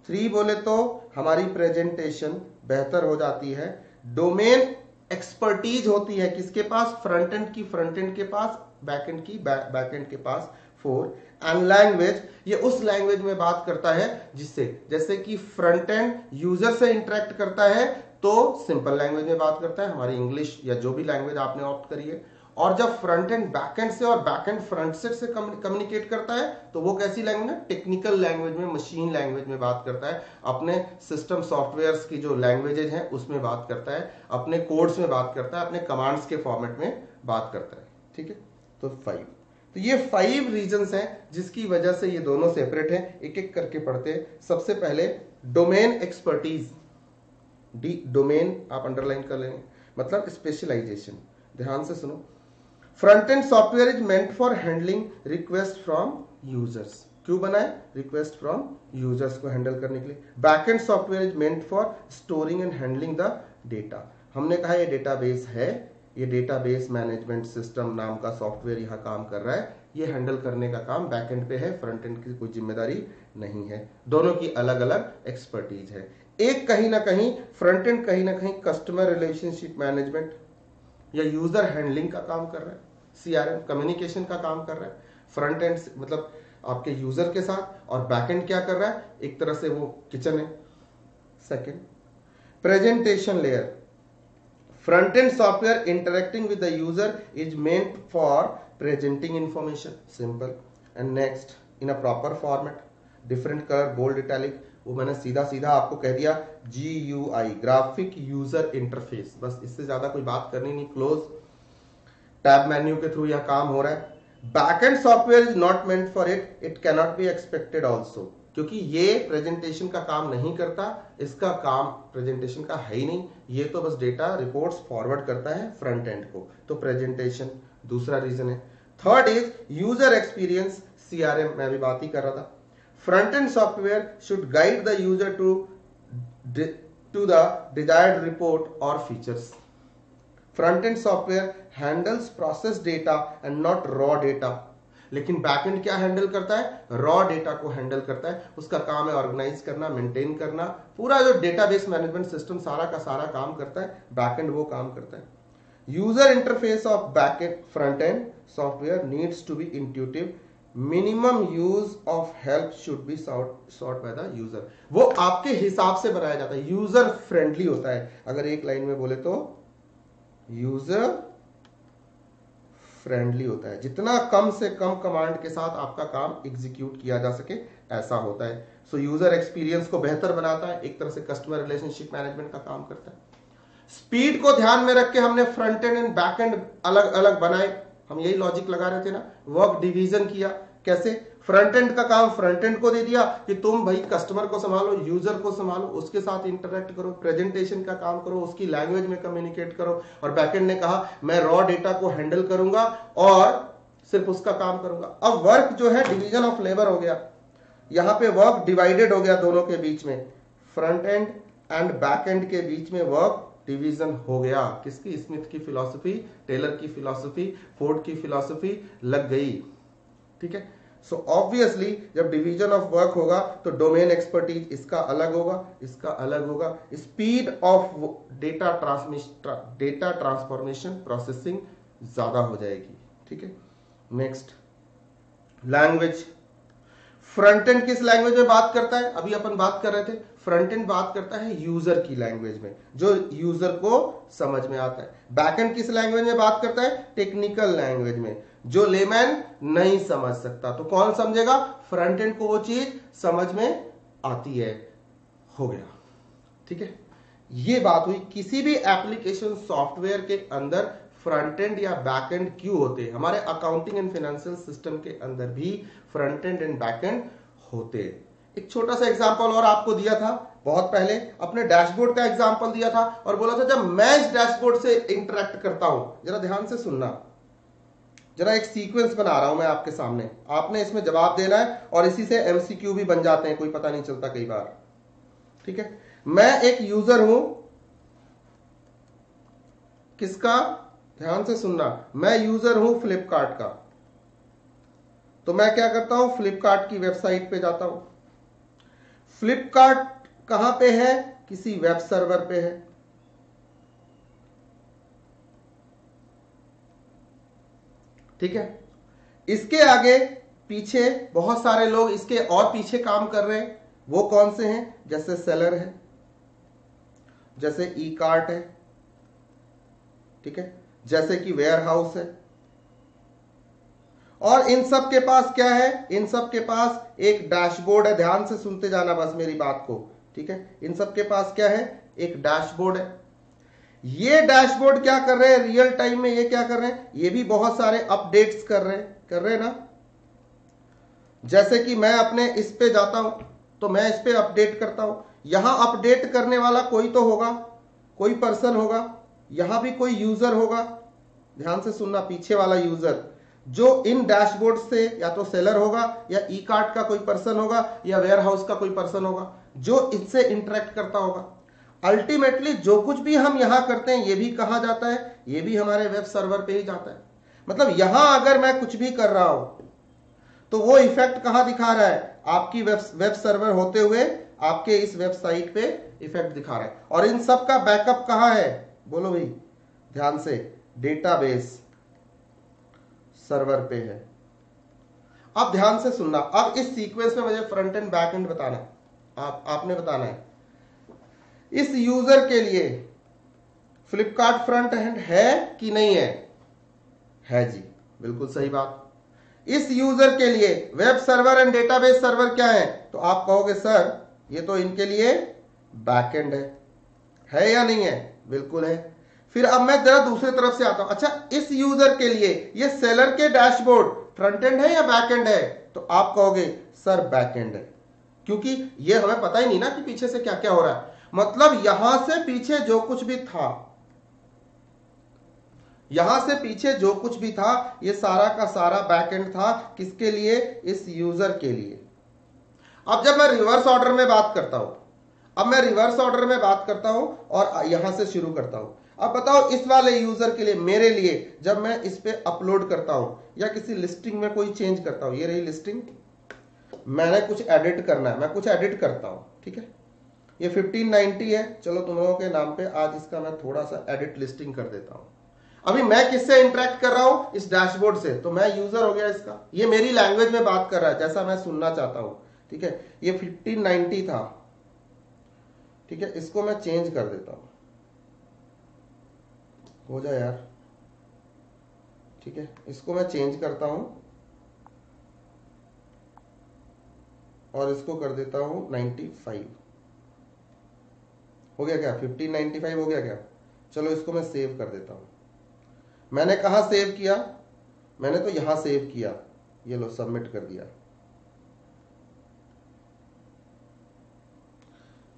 थ्री बोले तो हमारी प्रेजेंटेशन बेहतर हो जाती है. डोमेन एक्सपर्टीज होती है किसके पास? फ्रंट एंड की फ्रंट एंड के पास बैक एंड की बैक एंड के पास. फोर एंड लैंग्वेज ये उस लैंग्वेज में बात करता है जिससे, जैसे कि फ्रंट एंड यूज़र से इंटरेक्ट करता है तो सिंपल लैंग्वेज में बात करता है, हमारी इंग्लिश या जो भी लैंग्वेज आपने ऑप्ट करी है। और जब फ्रंट एंड बैक एंड से और बैक एंड फ्रंट सेट से कम्युनिकेट करता है तो वो कैसी लैंग्वेज टेक्निकल लैंग्वेज में मशीन लैंग्वेज में बात करता है। अपने सिस्टम सॉफ्टवेयर की जो लैंग्वेजेज हैं, उसमें बात करता है। अपने कोड्स में बात करता है, अपने कमांड्स के फॉर्मेट में बात करता है। ठीक है? तो फाइव तो ये फाइव रीजन हैं, जिसकी वजह से ये दोनों सेपरेट हैं। एक एक करके पढ़ते हैं। सबसे पहले डोमेन एक्सपर्टीज डी डोमेन आप अंडरलाइन कर लेंगे। मतलब स्पेशलाइजेशन ध्यान से सुनो। Front end software is meant for handling request from users क्यों बनाए? रिक्वेस्ट फ्रॉम यूज़र्स को हैंडल करने के लिए। Back end software is meant for storing and handling the data हमने कहा ये डेटाबेस है। ये डेटाबेस मैनेजमेंट सिस्टम नाम का सॉफ्टवेयर यहाँ काम कर रहा है। ये हैंडल करने का काम बैक एंड पे है। फ्रंट एंड की कोई ज़िम्मेदारी नहीं है। दोनों की अलग अलग एक्सपर्टीज है। एक कहीं ना कहीं फ्रंट एंड कहीं ना कहीं कस्टमर रिलेशनशिप मैनेजमेंट या यूज़र हैंडलिंग का काम कर रहा है सीआरएम कम्युनिकेशन का काम कर रहा है। फ्रंट एंड मतलब आपके यूज़र के साथ और बैक एंड क्या कर रहा है? एक तरह से वो किचन है। Second presentation layer front end software interacting with the user is meant for presenting information simple and next in a proper format different colour bold italic वो मैंने सीधा सीधा आपको कह दिया G U I graphic user interface बस इससे ज़्यादा कोई बात करनी नहीं क्लोज टैब मेन्यू के थ्रू यह काम हो रहा है। Back end software is not meant for it it cannot be expected also क्योंकि ये प्रेजेंटेशन का काम नहीं करता, इसका काम प्रेजेंटेशन का है ही नहीं। ये तो बस डेटा रिपोर्ट्स फॉरवर्ड करता है फ्रंट एंड को। तो प्रेजेंटेशन दूसरा रीजन है। Third is user experience CRM मैं अभी बात ही कर रहा था। Front end software should guide the user to to the desired report और features front end software handles process data and not raw data लेकिन बैकएंड क्या हैंडल करता है? रॉ डेटा को हैंडल करता है। उसका काम है ऑर्गेनाइज करना मेंटेन करना। पूरा जो डेटाबेस मैनेजमेंट सिस्टम सारा का सारा काम करता है। बैकएंड वो काम करता है। User interface of backend front end software needs to be intuitive minimum use of help should be sought by the user. वो आपके हिसाब से बनाया जाता है। यूज़र फ्रेंडली होता है। अगर एक लाइन में बोले तो यूज़र फ्रेंडली होता है। जितना कम से कम कमांड के साथ आपका काम एग्जीक्यूट किया जा सके, ऐसा होता है। सो यूज़र एक्सपीरियंस को बेहतर बनाता है। एक तरह से कस्टमर रिलेशनशिप मैनेजमेंट का काम करता है। स्पीड को ध्यान में रख के हमने front end and back end अलग अलग बनाए। हम यही लॉजिक लगा रहे थे ना? वर्क डिवीज़न किया। कैसे? फ्रंट एंड का काम फ्रंट एंड को दे दिया कि तुम भाई कस्टमर को संभालो यूज़र को संभालो, उसके साथ इंटरेक्ट करो प्रेजेंटेशन का काम करो, उसकी लैंग्वेज में कम्युनिकेट करो। और बैकएंड ने कहा, मैं रॉ डेटा को हैंडल करूँगा और सिर्फ़ उसका काम करूँगा। अब वर्क जो है डिवीज़न ऑफ़ लेबर हो गया। यहाँ पे वर्क डिवाइडेड हो गया दोनों के बीच में। Front end and back end के बीच में वर्क डिवीज़न हो गया। किसकी? स्मिथ की फिलॉसफी, टेलर की फिलॉसफी, फोर्ड की फिलॉसफी लग गई। ठीक है? सो so ऑब्वियसली जब डिवीज़न ऑफ़ वर्क होगा तो डोमेन एक्सपर्टीज इसका अलग होगा, इसका अलग होगा। Speed of data transmission data transformation processing ज़्यादा हो जाएगी। ठीक है? नेक्स्ट लैंग्वेज फ्रंट एंड किस लैंग्वेज में बात करता है? अभी अपन बात कर रहे थे। फ्रंट एंड बात करता है यूज़र की लैंग्वेज में, जो यूज़र को समझ में आता है। बैक एंड किस लैंग्वेज में बात करता है? टेक्निकल लैंग्वेज में, जो लेमैन नहीं समझ सकता। तो कौन समझेगा? फ्रंट एंड को वो चीज़ समझ में आती है। हो गया। ठीक है? ये बात हुई, किसी भी एप्लीकेशन सॉफ्टवेयर के अंदर फ्रंट एंड या बैक एंड क्यों होते हैं? हमारे अकाउंटिंग एंड फाइनेंशियल सिस्टम के अंदर भी front end and back end होते एक छोटा सा एग्ज़ाम्पल और आपको दिया था, बहुत पहले। अपने डैशबोर्ड का एग्ज़ाम्पल दिया था और बोला था, जब मैं इस डैशबोर्ड से इंटरेक्ट करता हूँ, जरा ध्यान से सुनना। जरा एक सीक्वेंस बना रहा हूँ मैं आपके सामने। आपने इसमें जवाब देना है और इसी से एमसीक्यू भी बन जाते हैं, कोई पता नहीं चलता कई बार। ठीक है? मैं एक यूज़र हूँ। किसका? ध्यान से सुनना। मैं यूज़र हूँ फ्लिपकार्ट का। तो मैं क्या करता हूँ? फ्लिपकार्ट की वेबसाइट पे जाता हूँ। फ्लिपकार्ट कहाँ पे है? किसी वेब सर्वर पे है। ठीक है? इसके आगे पीछे बहुत सारे लोग इसके और पीछे काम कर रहे हैं। वो कौन से हैं? जैसे सेलर है। जैसे ई कार्ट है। ठीक है? जैसे कि वेयर हाउस है। और इन सब के पास क्या है? इन सब के पास एक डैशबोर्ड है। ध्यान से सुनते जाना बस मेरी बात को, ठीक है? इन सब के पास क्या है? एक डैशबोर्ड है। ये डैशबोर्ड क्या कर रहे हैं? रियल टाइम में ये क्या कर रहे हैं? ये भी बहुत सारे अपडेट्स कर रहे हैं। कर रहे हैं ना? जैसे कि मैं अपने इस पे जाता हूँ तो मैं इस पे अपडेट करता हूँ। यहाँ अपडेट करने वाला कोई तो होगा, कोई पर्सन होगा, यहाँ भी कोई यूज़र होगा। ध्यान से सुनना, पीछे वाला यूज़र। जो इन डैशबोर्ड से या तो सेलर होगा, या ई कार्ड का कोई पर्सन होगा, या वेयर हाउस का कोई पर्सन होगा, जो इससे इंटरेक्ट करता होगा। अल्टीमेटली जो कुछ भी हम यहाँ करते हैं, ये भी कहा जाता है, ये भी हमारे वेब सर्वर पे ही जाता है। मतलब यहाँ अगर मैं कुछ भी कर रहा हूँ तो वो इफ़ेक्ट कहाँ दिखा रहा है? आपकी वेब वेब सर्वर होते हुए आपके इस वेबसाइट पे इफ़ेक्ट दिखा रहा है। और इन सब का बैकअप कहाँ है? बोलो भाई, ध्यान से, डेटाबेस। सर्वर पे है। अब ध्यान से सुनना। अब इस सीक्वेंस में मुझे फ्रंट एंड बैक एंड बताना आप, आपने बताना है। इस यूज़र के लिए फ्लिपकार्ट फ्रंट एंड है कि नहीं है? है जी, बिल्कुल सही बात। इस यूज़र के लिए web server and database server क्या है? तो आप कहोगे, सर, ये तो इनके लिए बैकएंड है। है या नहीं है? बिल्कुल है। फिर अब मैं जरा दूसरी तरफ़ से आता हूँ। अच्छा इस यूज़र के लिए ये सेलर के डैशबोर्ड फ्रंट एंड है या बैक एंड है? तो आप कहोगे सर बैक एंड है। क्योंकि ये हमें पता ही नहीं ना कि पीछे से क्या क्या हो रहा है। मतलब यहाँ से पीछे जो कुछ भी था, यहाँ से पीछे जो कुछ भी था, ये सारा का सारा बैकएंड था किसके लिए? इस यूज़र के लिए। अब जब मैं रिवर्स ऑर्डर में बात करता हूँ, अब मैं रिवर्स ऑर्डर में बात करता हूँ और यहाँ से शुरू करता हूँ अब बताओ इस वाले यूज़र के लिए, मेरे लिए, जब मैं इस पे अपलोड करता हूँ, या किसी लिस्टिंग में कोई चेंज करता हूँ, ये रही लिस्टिंग मैंने कुछ एडिट करना है, मैं कुछ एडिट करता हूँ, ठीक है? ये 1590 है, चलो तुम लोगों के नाम पे आज इसका मैं थोड़ा सा एडिट लिस्टिंग कर देता हूँ। अभी मैं किससे इंटरेक्ट कर रहा हूँ? इस डैशबोर्ड से तो मैं यूज़र हो गया इसका। ये मेरी लैंग्वेज में बात कर रहा है, जैसा मैं सुनना चाहता हूँ, ठीक है? ये 1590 था, ठीक है? इसको मैं चेंज कर देता हूँ। हो जाए यार। ठीक है, इसको मैं चेंज करता हूँ और इसको कर देता हूँ 95 हो गया क्या? 1595 हो गया क्या? चलो, इसको मैं सेव कर देता हूँ। मैंने कहा सेव किया? मैंने तो यहाँ सेव किया। ये लो सबमिट कर दिया।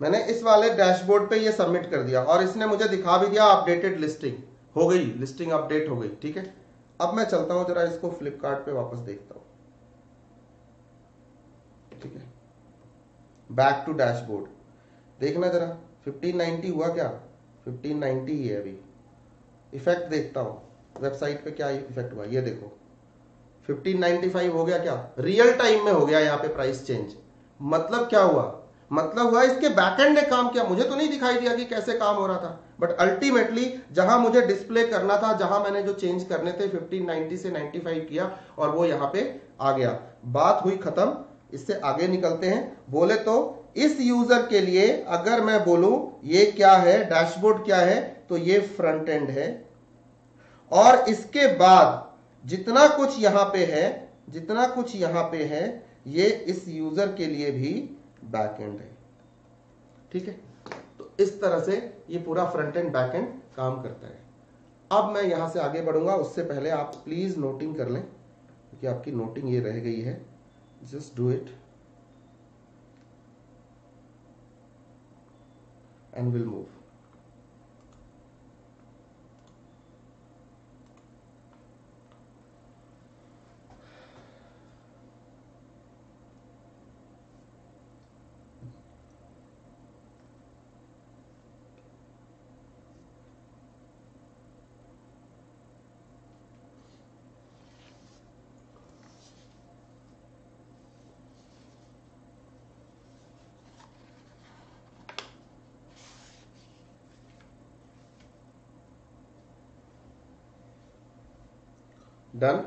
मैंने इस वाले डैशबोर्ड पे ये सबमिट कर दिया और इसने मुझे दिखा भी दिया अपडेटेड लिस्टिंग हो गई लिस्टिंग अपडेट हो गई, ठीक है? अब मैं चलता हूँ, जरा इसको फ्लिपकार्ट पे वापस देखता हूँ। ठीक है? बैक टू डैशबोर्ड देखना जरा 1590 हुआ क्या? 1590 ही है अभी। इफ़ेक्ट देखता हूँ। वेबसाइट पे क्या इफ़ेक्ट हुआ? ये देखो। 1595 हो गया क्या? रियल टाइम में हो गया यहाँ पे प्राइस चेंज मतलब क्या हुआ? मतलब हुआ इसके बैकएंड ने काम किया। मुझे तो नहीं दिखाई दिया कि कैसे काम हो रहा था। बट अल्टीमेटली जहाँ मुझे डिस्प्ले करना था, जहाँ मैंने जो चेंज करने थे 1590 से 95 किया, और वो यहाँ पे आ गया। बात हुई खत्म, इससे आगे निकलते हैं। बोले तो इस यूज़र के लिए अगर मैं बोलूँ, ये क्या है डैशबोर्ड क्या है तो ये फ्रंट एंड है। और इसके बाद, जितना कुछ यहाँ पे है, जितना कुछ यहाँ पे है, ये इस यूज़र के लिए भी बैक एंड है। ठीक है? इस तरह से ये पूरा फ्रंट एंड बैक एंड काम करता है। अब मैं यहाँ से आगे बढ़ूँगा, उससे पहले आप प्लीज़ नोटिंग कर लें, क्योंकि आपकी नोटिंग ये रह गई है। Just do it and will move done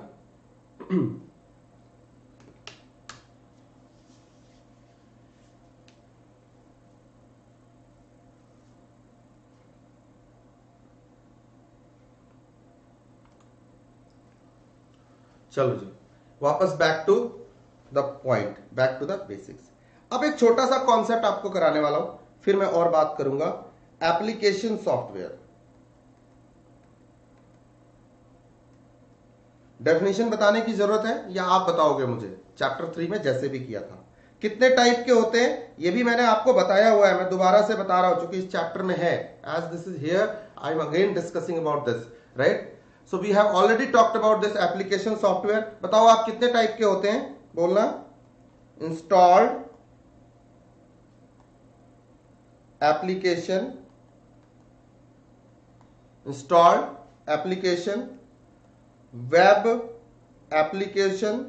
चलो जी। वापस back to the point back to the basics अब एक छोटा सा कॉन्सेप्ट आपको कराने वाला हूँ, फिर मैं और बात करूँगा एप्लीकेशन सॉफ्टवेयर डेफिनेशन बताने की ज़रूरत है या आप बताओगे मुझे? चैप्टर थ्री में जैसे भी किया था। कितने टाइप के होते हैं, ये भी मैंने आपको बताया हुआ है। मैं दोबारा से बता रहा हूँ, चूँकि इस चैप्टर में है। As this is here I am again discussing about this right so we have already talked about this application software बताओ आप कितने टाइप के होते हैं? बोलना। Installed application installed application web application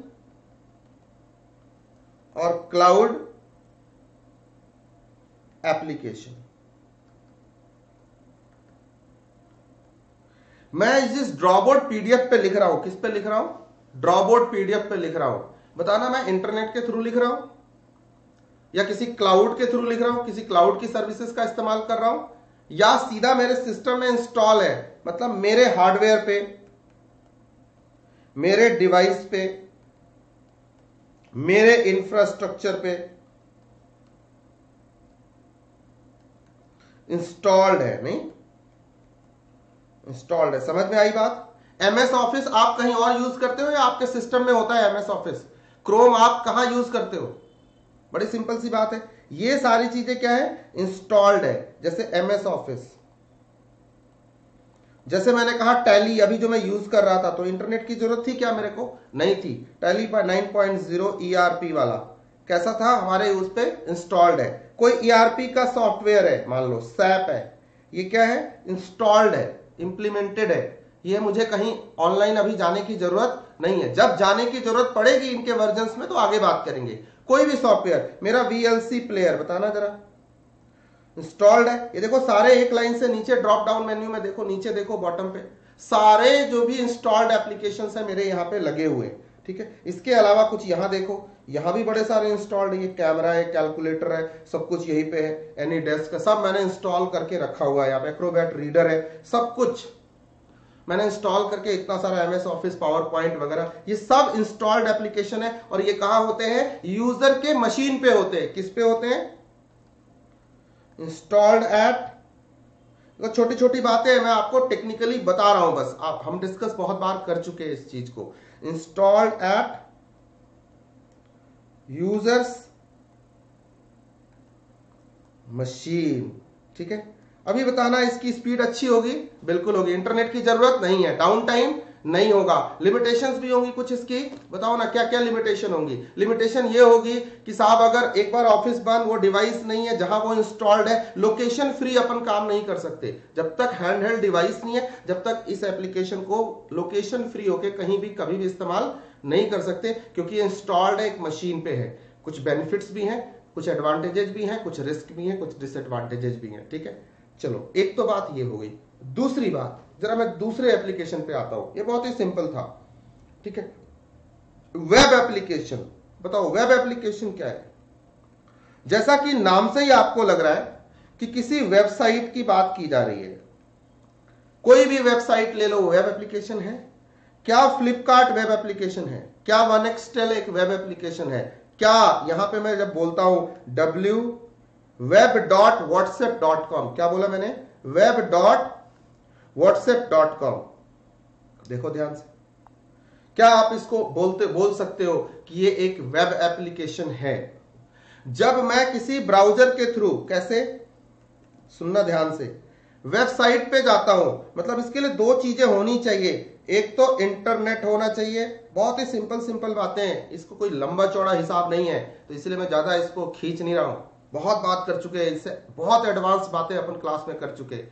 और क्लाउड एप्लीकेशन। मैं इस ड्रॉबोर्ड पीडीएफ पे लिख रहा हूँ, किस पे लिख रहा हूँ? ड्रॉबोर्ड पीडीएफ पे लिख रहा हूँ। बताना मैं इंटरनेट के थ्रू लिख रहा हूँ या किसी क्लाउड के थ्रू लिख रहा हूँ, किसी क्लाउड की सर्विसेज़ का इस्तेमाल कर रहा हूँ या सीधा मेरे सिस्टम में इंस्टॉल है मतलब मेरे हार्डवेयर पे मेरे डिवाइस पे, मेरे इंफ्रास्ट्रक्चर पे इंस्टॉल्ड है, नहीं? इंस्टॉल्ड है, समझ में आई बात? एमएस ऑफ़िस आप कहीं और यूज़ करते हो या आपके सिस्टम में होता है एमएस ऑफ़िस क्रोम आप कहाँ यूज़ करते हो? बड़ी सिंपल सी बात है। ये सारी चीज़ें क्या है? इंस्टॉल्ड है, जैसे एमएस ऑफ़िस जैसे मैंने कहा, टैली अभी जो मैं यूज़ कर रहा था तो इंटरनेट की ज़रूरत थी क्या मेरे को? नहीं थी। टैली पर 9.0 ईआरपी वाला। कैसा था? हमारे उस पे इंस्टॉल्ड है। कोई ईआरपी का सॉफ्टवेयर है, मान लो सैप है। ये क्या है? इंस्टॉल्ड है इंप्लीमेंटेड है। ये मुझे कहीं ऑनलाइन अभी जाने की ज़रूरत नहीं है। जब जाने की ज़रूरत पड़ेगी इनके वर्जन में तो आगे बात करेंगे। कोई भी सॉफ्टवेयर मेरा वीएलसी प्लेयर बताना जरा। इंस्टॉल्ड है। ये देखो, सारे एक लाइन से नीचे ड्रॉप डाउन मेन्यू में देखो, नीचे देखो बॉटम पे। सारे जो भी इंस्टॉल्ड एप्लीकेशन है मेरे यहाँ पे लगे हुए ठीक है? इसके अलावा कुछ यहाँ देखो। यहाँ भी बड़े सारे इंस्टॉल्ड ये कैमरा है कैलकुलेटर है, सब कुछ यहीं पे है। एनी डेस्क है, सब मैंने इंस्टॉल करके रखा हुआ है यहाँ पे। एक्रोबैट रीडर है, सब कुछ मैंने इंस्टॉल करके इतना सारा एमएस ऑफ़िस पावर पॉइंट वगैरह, ये सब इंस्टॉल्ड एप्लीकेशन है। और ये कहा होते हैं? यूज़र के मशीन पे होते हैं। किस पे होते हैं? इंस्टॉल्ड एट तो छोटी छोटी बातें मैं आपको टेक्निकली बता रहा हूँ बस। आप, हम डिस्कस बहुत बार कर चुके हैं इस चीज़ को। Installed at user's machine. ठीक है? अभी बताना इसकी स्पीड अच्छी होगी? बिल्कुल होगी। इंटरनेट की ज़रूरत नहीं है। डाउन टाइम नहीं होगा। लिमिटेशंस भी होंगी कुछ इसकी। बताओ ना क्या क्या लिमिटेशन होंगी? लिमिटेशन ये होगी कि साहब, अगर एक बार ऑफ़िस बंद, वो डिवाइस नहीं है, जहाँ वो इंस्टॉल्ड है लोकेशन फ्री अपन काम नहीं कर सकते। जब तक हैंड हेल्ड डिवाइस नहीं है, जब तक इस एप्लीकेशन को लोकेशन फ्री होके कहीं भी, कभी भी इस्तेमाल नहीं कर सकते, क्योंकि इंस्टॉल्ड है, एक मशीन पे है। कुछ बेनिफिट्स भी हैं, कुछ एडवांटेजेस भी हैं, कुछ रिस्क भी हैं, कुछ डिसएडवांटेजेस भी हैं। ठीक है? चलो, एक तो बात ये हो गई। दूसरी बात, जरा मैं दूसरे एप्लीकेशन पे आता हूँ। ये बहुत ही सिंपल था, ठीक है? वेब एप्लीकेशन बताओ वेब एप्लीकेशन क्या है? जैसा कि नाम से ही आपको लग रहा है कि किसी वेबसाइट की बात की जा रही है। कोई भी वेबसाइट ले लो वेब एप्लीकेशन है। क्या फ्लिपकार्ट वेब एप्लीकेशन है? क्या वन एक्सटेल एक वेब एप्लीकेशन है? क्या, यहाँ पे मैं जब बोलता हूँ W web dot WhatsApp dot com क्या बोला मैंने? Web dot WhatsApp dot com देखो ध्यान से। क्या आप इसको बोलते, बोल सकते हो कि ये एक वेब एप्लीकेशन है? जब मैं किसी ब्राउज़र के थ्रू कैसे? सुनना ध्यान से। वेबसाइट पे जाता हूँ मतलब इसके लिए दो चीज़ें होनी चाहिए। एक तो इंटरनेट होना चाहिए। बहुत ही सिंपल सिंपल बातें हैं। इसको कोई लंबा चौड़ा हिसाब नहीं है तो इसलिए मैं ज़्यादा इसको खींच नहीं रहा हूँ। बहुत बात कर चुके हैं, इससे बहुत एडवांस बातें अपन क्लास में कर चुके हैं।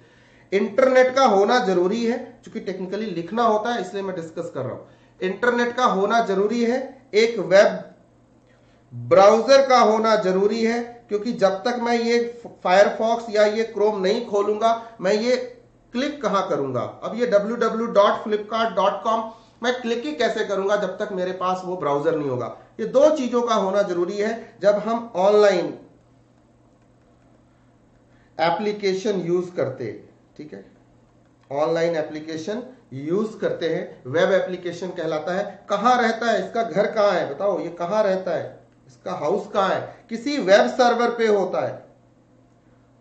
इंटरनेट का होना ज़रूरी है क्योंकि टेक्निकली लिखना होता है, इसलिए मैं डिस्कस कर रहा हूँ। इंटरनेट का होना ज़रूरी है, एक वेब ब्राउज़र का होना ज़रूरी है, क्योंकि जब तक मैं ये फायरफॉक्स या ये क्रोम नहीं खोलूँगा, मैं ये क्लिक कहाँ करूँगा? अब ये www.flipkart.com मैं क्लिक ही कैसे करूँगा जब तक मेरे पास वो ब्राउज़र नहीं होगा? ये दो चीज़ों का होना ज़रूरी है, जब हम ऑनलाइन एप्लीकेशन यूज़ करते। ठीक है? ऑनलाइन एप्लीकेशन यूज़ करते हैं वेब एप्लीकेशन कहलाता है। कहाँ रहता है? इसका घर कहाँ है? बताओ, ये कहाँ रहता है? इसका हाउस कहाँ है? किसी वेब सर्वर पे होता है।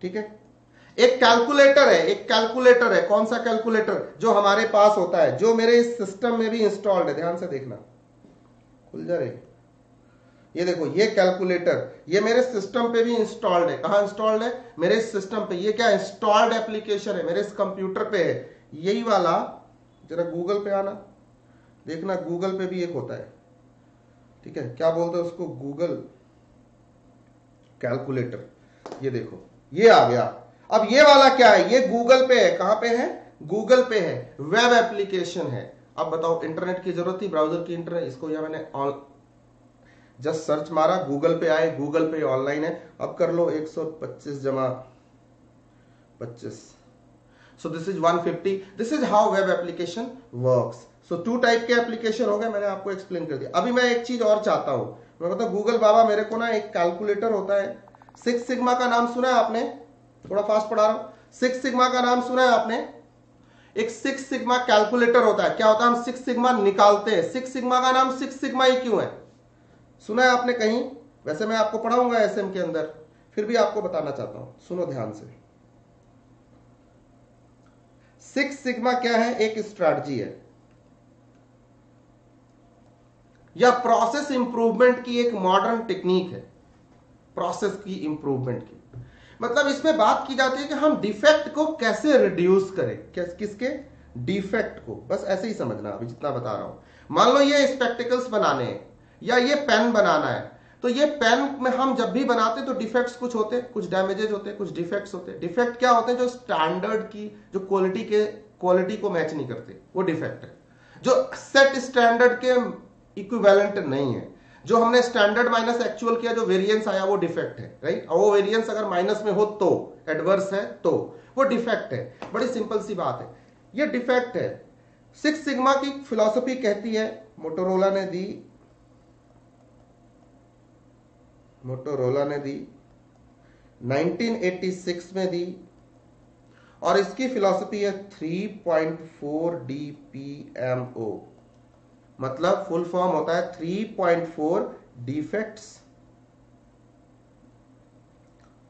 ठीक है? एक कैलकुलेटर है, एक कैलकुलेटर है। कौन सा कैलकुलेटर जो हमारे पास होता है, जो मेरे इस सिस्टम में भी इंस्टॉल्ड है। ध्यान से देखना। खुल जा रही। ये देखो, ये कैलकुलेटर ये मेरे सिस्टम पे भी इंस्टॉल्ड है। कहा इंस्टॉल्ड है? मेरे सिस्टम पे। ये क्या इंस्टॉल्ड एप्लीकेशन है? मेरे इस कंप्यूटर पे है। यही वाला, जरा गूगल पे आना। देखना गूगल पे भी एक होता है। ठीक है? क्या बोलते हैं उसको? गूगल कैलकुलेटर ये देखो, ये आ गया। अब ये वाला क्या है? ये गूगल पे है। कहाँ पे है? गूगल पे है। वेब एप्लीकेशन है। अब बताओ इंटरनेट की ज़रूरत थी? ब्राउज़र की इंटरनेट इसको यहाँ मैंने जस्ट सर्च मारा, गूगल पे आए, गूगल पे ऑनलाइन है। अब कर लो 125 जमा। 25 so this is 150 this is how web application works so two type के एप्लीकेशन हो गए, मैंने आपको एक्सप्लेन कर दिया। अभी मैं एक चीज़ और चाहता हूँ। मैं मतलब गूगल बाबा मेरे को ना एक कैलकुलेटर होता है। सिक्स सिग्मा का नाम सुना है आपने? थोड़ा फास्ट पढ़ा रहा हूँ। सिक्स सिग्मा का नाम सुना है आपने? एक सिक्स सिग्मा कैलकुलेटर होता है। क्या होता है? हम सिक्स सिग्मा निकालते हैं। सिक्स सिग्मा का नाम सिक्स सिग्मा ही क्यों है? सुना है आपने कहीं? वैसे मैं आपको पढ़ाऊँगा एसएम के अंदर, फिर भी आपको बताना चाहता हूँ। सुनो ध्यान से। सिक्स सिग्मा क्या है? एक स्ट्रैटेजी है। या प्रोसेस इंप्रूवमेंट की एक मॉडर्न टेक्निक है। प्रोसेस की इंप्रूवमेंट की। मतलब इसमें बात की जाती है कि हम डिफेक्ट को कैसे रिड्यूस करें। किस, किसके? डिफेक्ट को। बस ऐसे ही समझना, अभी जितना बता रहा हूँ। मान लो ये स्पेक्टिकल्स बनाने हैं। या ये पेन बनाना है। तो ये पेन में हम जब भी बनाते तो डिफेक्ट्स कुछ होते, कुछ डैमेजेस होते, कुछ डिफेक्ट्स होते। डिफेक्ट क्या होते हैं? जो स्टैंडर्ड की, जो क्वालिटी के क्वालिटी को मैच नहीं करते। वो डिफेक्ट है। जो सेट स्टैंडर्ड के इक्विवेलेंट नहीं है। जो हमने स्टैंडर्ड माइनस एक्चुअल किया, जो वेरिएंस आया, वो डिफेक्ट है राइट और वो वेरिएंस अगर माइनस में हो तो एडवर्स है तो वो डिफेक्ट है। बड़ी सिंपल सी बात है। ये डिफेक्ट है। सिक्स सिग्मा की फिलॉसफी कहती है मोटोरोला ने दी मोटोरोला ने दी 1986 में दी, और इसकी फिलॉसफी है 3.4 डीपीएमओ मतलब फुल फॉर्म होता है 3.4 डिफेक्ट्स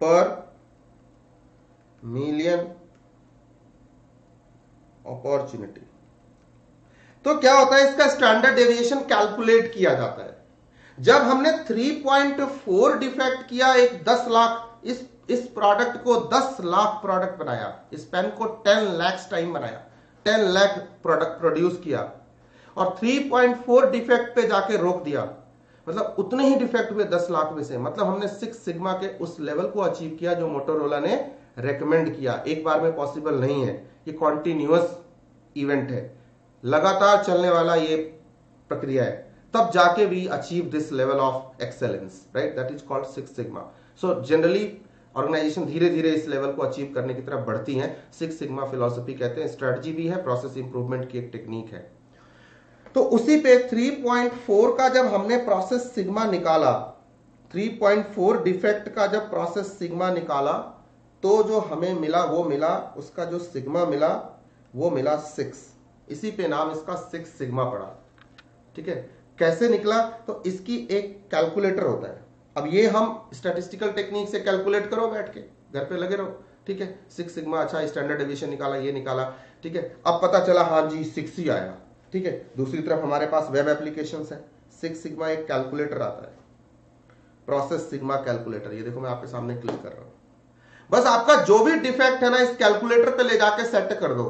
पर मिलियन अपॉर्चुनिटी। तो क्या होता है, इसका स्टैंडर्ड डेविएशन कैलकुलेट किया जाता है। जब हमने 3.4 डिफेक्ट किया, एक 10 लाख, इस इस प्रोडक्ट को 10 लाख प्रोडक्ट बनाया। इस पेन को 10 लाख टाइम बनाया। 10 लाख प्रोडक्ट प्रोड्यूस किया। और 3.4 डिफेक्ट पे जाके रोक दिया। मतलब उतने ही डिफेक्ट हुए 10 लाख में से। मतलब हमने सिक्स सिग्मा के उस लेवल को अचीव किया जो मोटोरोला ने रेकमेंड किया। एक बार में पॉसिबल नहीं है। ये कॉन्टिन्यूस इवेंट है। लगातार चलने वाला ये प्रक्रिया है। तब जाके we achieve this level of excellence right that is called six sigma so generally organisation धीरे धीरे इस लेवल को अचीव करने की तरफ़ बढ़ती हैं। सिक्स सिग्मा फिलोसफी कहते हैं स्ट्रेटजी भी है प्रोसेस इंप्रूवमेंट की एक टेक्निक है। तो उसी पे 3.4 का जब हमने प्रोसेस सिग्मा निकाला 3.4 डिफेक्ट का जब प्रोसेस सिग्मा निकाला तो जो हमें मिला, वो मिला, उसका जो सिग्मा मिला, वो मिला सिक्स इसी पे नाम इसका सिक्स सिग्मा पड़ा। ठीक है? कैसे निकला तो इसकी एक कैलकुलेटर होता है। अब ये हम स्टैटिस्टिकल टेक्निक से कैलकुलेट करो बैठ के, घर पे लगे रहो, ठीक है? सिक्स सिग्मा अच्छा स्टैंडर्ड डिविजन निकाला, ये निकाला, ठीक है? अब पता चला हाँ जी सिक्स ही आया, ठीक है? दूसरी तरफ़ हमारे पास वेब एप्लीकेशन है। सिक्स सिग्मा एक कैलकुलेटर आता है। प्रोसेस सिग्मा कैलकुलेटर ये देखो मैं आपके सामने क्लिक कर रहा हूँ। बस आपका जो भी डिफेक्ट है ना, इस कैलकुलेटर पे ले जाके सेट कर दो,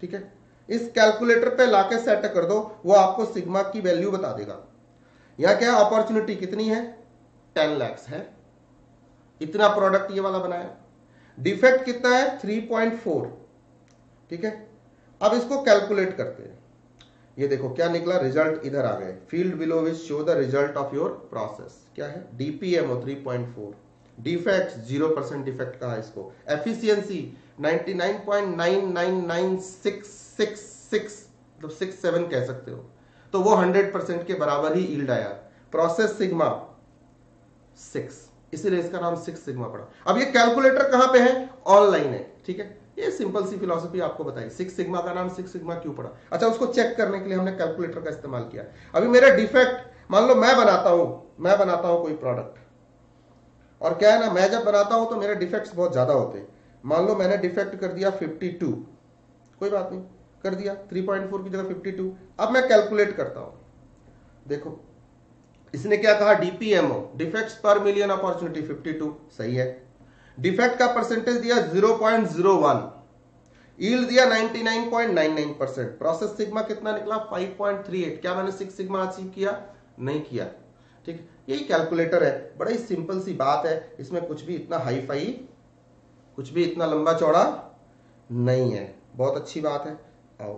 ठीक है? इस कैलकुलेटर पे लाके सेट कर दो, वो आपको सिग्मा की वैल्यू बता देगा। यहाँ क्या अपॉर्चुनिटी कितनी है? टेन लैक्स है। इतना प्रोडक्ट ये वाला बनाया। डिफेक्ट कितना है? Three point four. ठीक है? अब इसको कैलकुलेट करते हैं। ये देखो, क्या निकला? रिज़ल्ट इधर आ गए। Field below which show the result of your process. क्या है? DPMO 3.4 defect, zero percent defect कहा इसको। एफिशिएंसी 99.9996 सिक्स सिक्स मतलब सिक्स सेवन कह सकते हो। तो वो हंड्रेड परसेंट के बराबर ही ईल्ड आया। प्रोसेस सिग्मा सिक्स इसीलिए इसका नाम सिक्स सिग्मा पड़ा। अब ये कैलकुलेटर कहाँ पे है? ऑनलाइन है, ठीक है? ये सिंपल सी फिलोसफी आपको बताई। सिक्स सिग्मा का नाम सिक्स सिग्मा क्यों पड़ा? अच्छा उसको चेक करने के लिए हमने कैलकुलेटर का इस्तेमाल किया। अभी मेरा डिफेक्ट मान लो मैं बनाता हूँ, मैं बनाता हूँ कोई प्रोडक्ट और क्या है ना, मैं जब बनाता हूँ तो मेरे डिफेक्ट्स बहुत ज़्यादा होते हैं। मान लो मैंने डिफेक्ट कर दिया 52 कोई बात नहीं। कर दिया 3.4 की जगह 52 अब मैं कैलकुलेट करता हूँ। देखो, इसने क्या कहा? DPMO defects per million opportunity 52 सही है। डिफेक्ट का परसेंटेज दिया 0.01 ईल्ड दिया 99.99 परसेंट प्रोसेस सिग्मा कितना निकला? 5.38 क्या मैंने सिक्स सिग्मा अचीव किया? नहीं किया। ठीक यही कैलकुलेटर है। बड़ा ही सिंपल सी बात है। इसमें कुछ भी इतना हाई फाई कुछ भी इतना लंबा चौड़ा नहीं है। बहुत अच्छी बात है। आओ।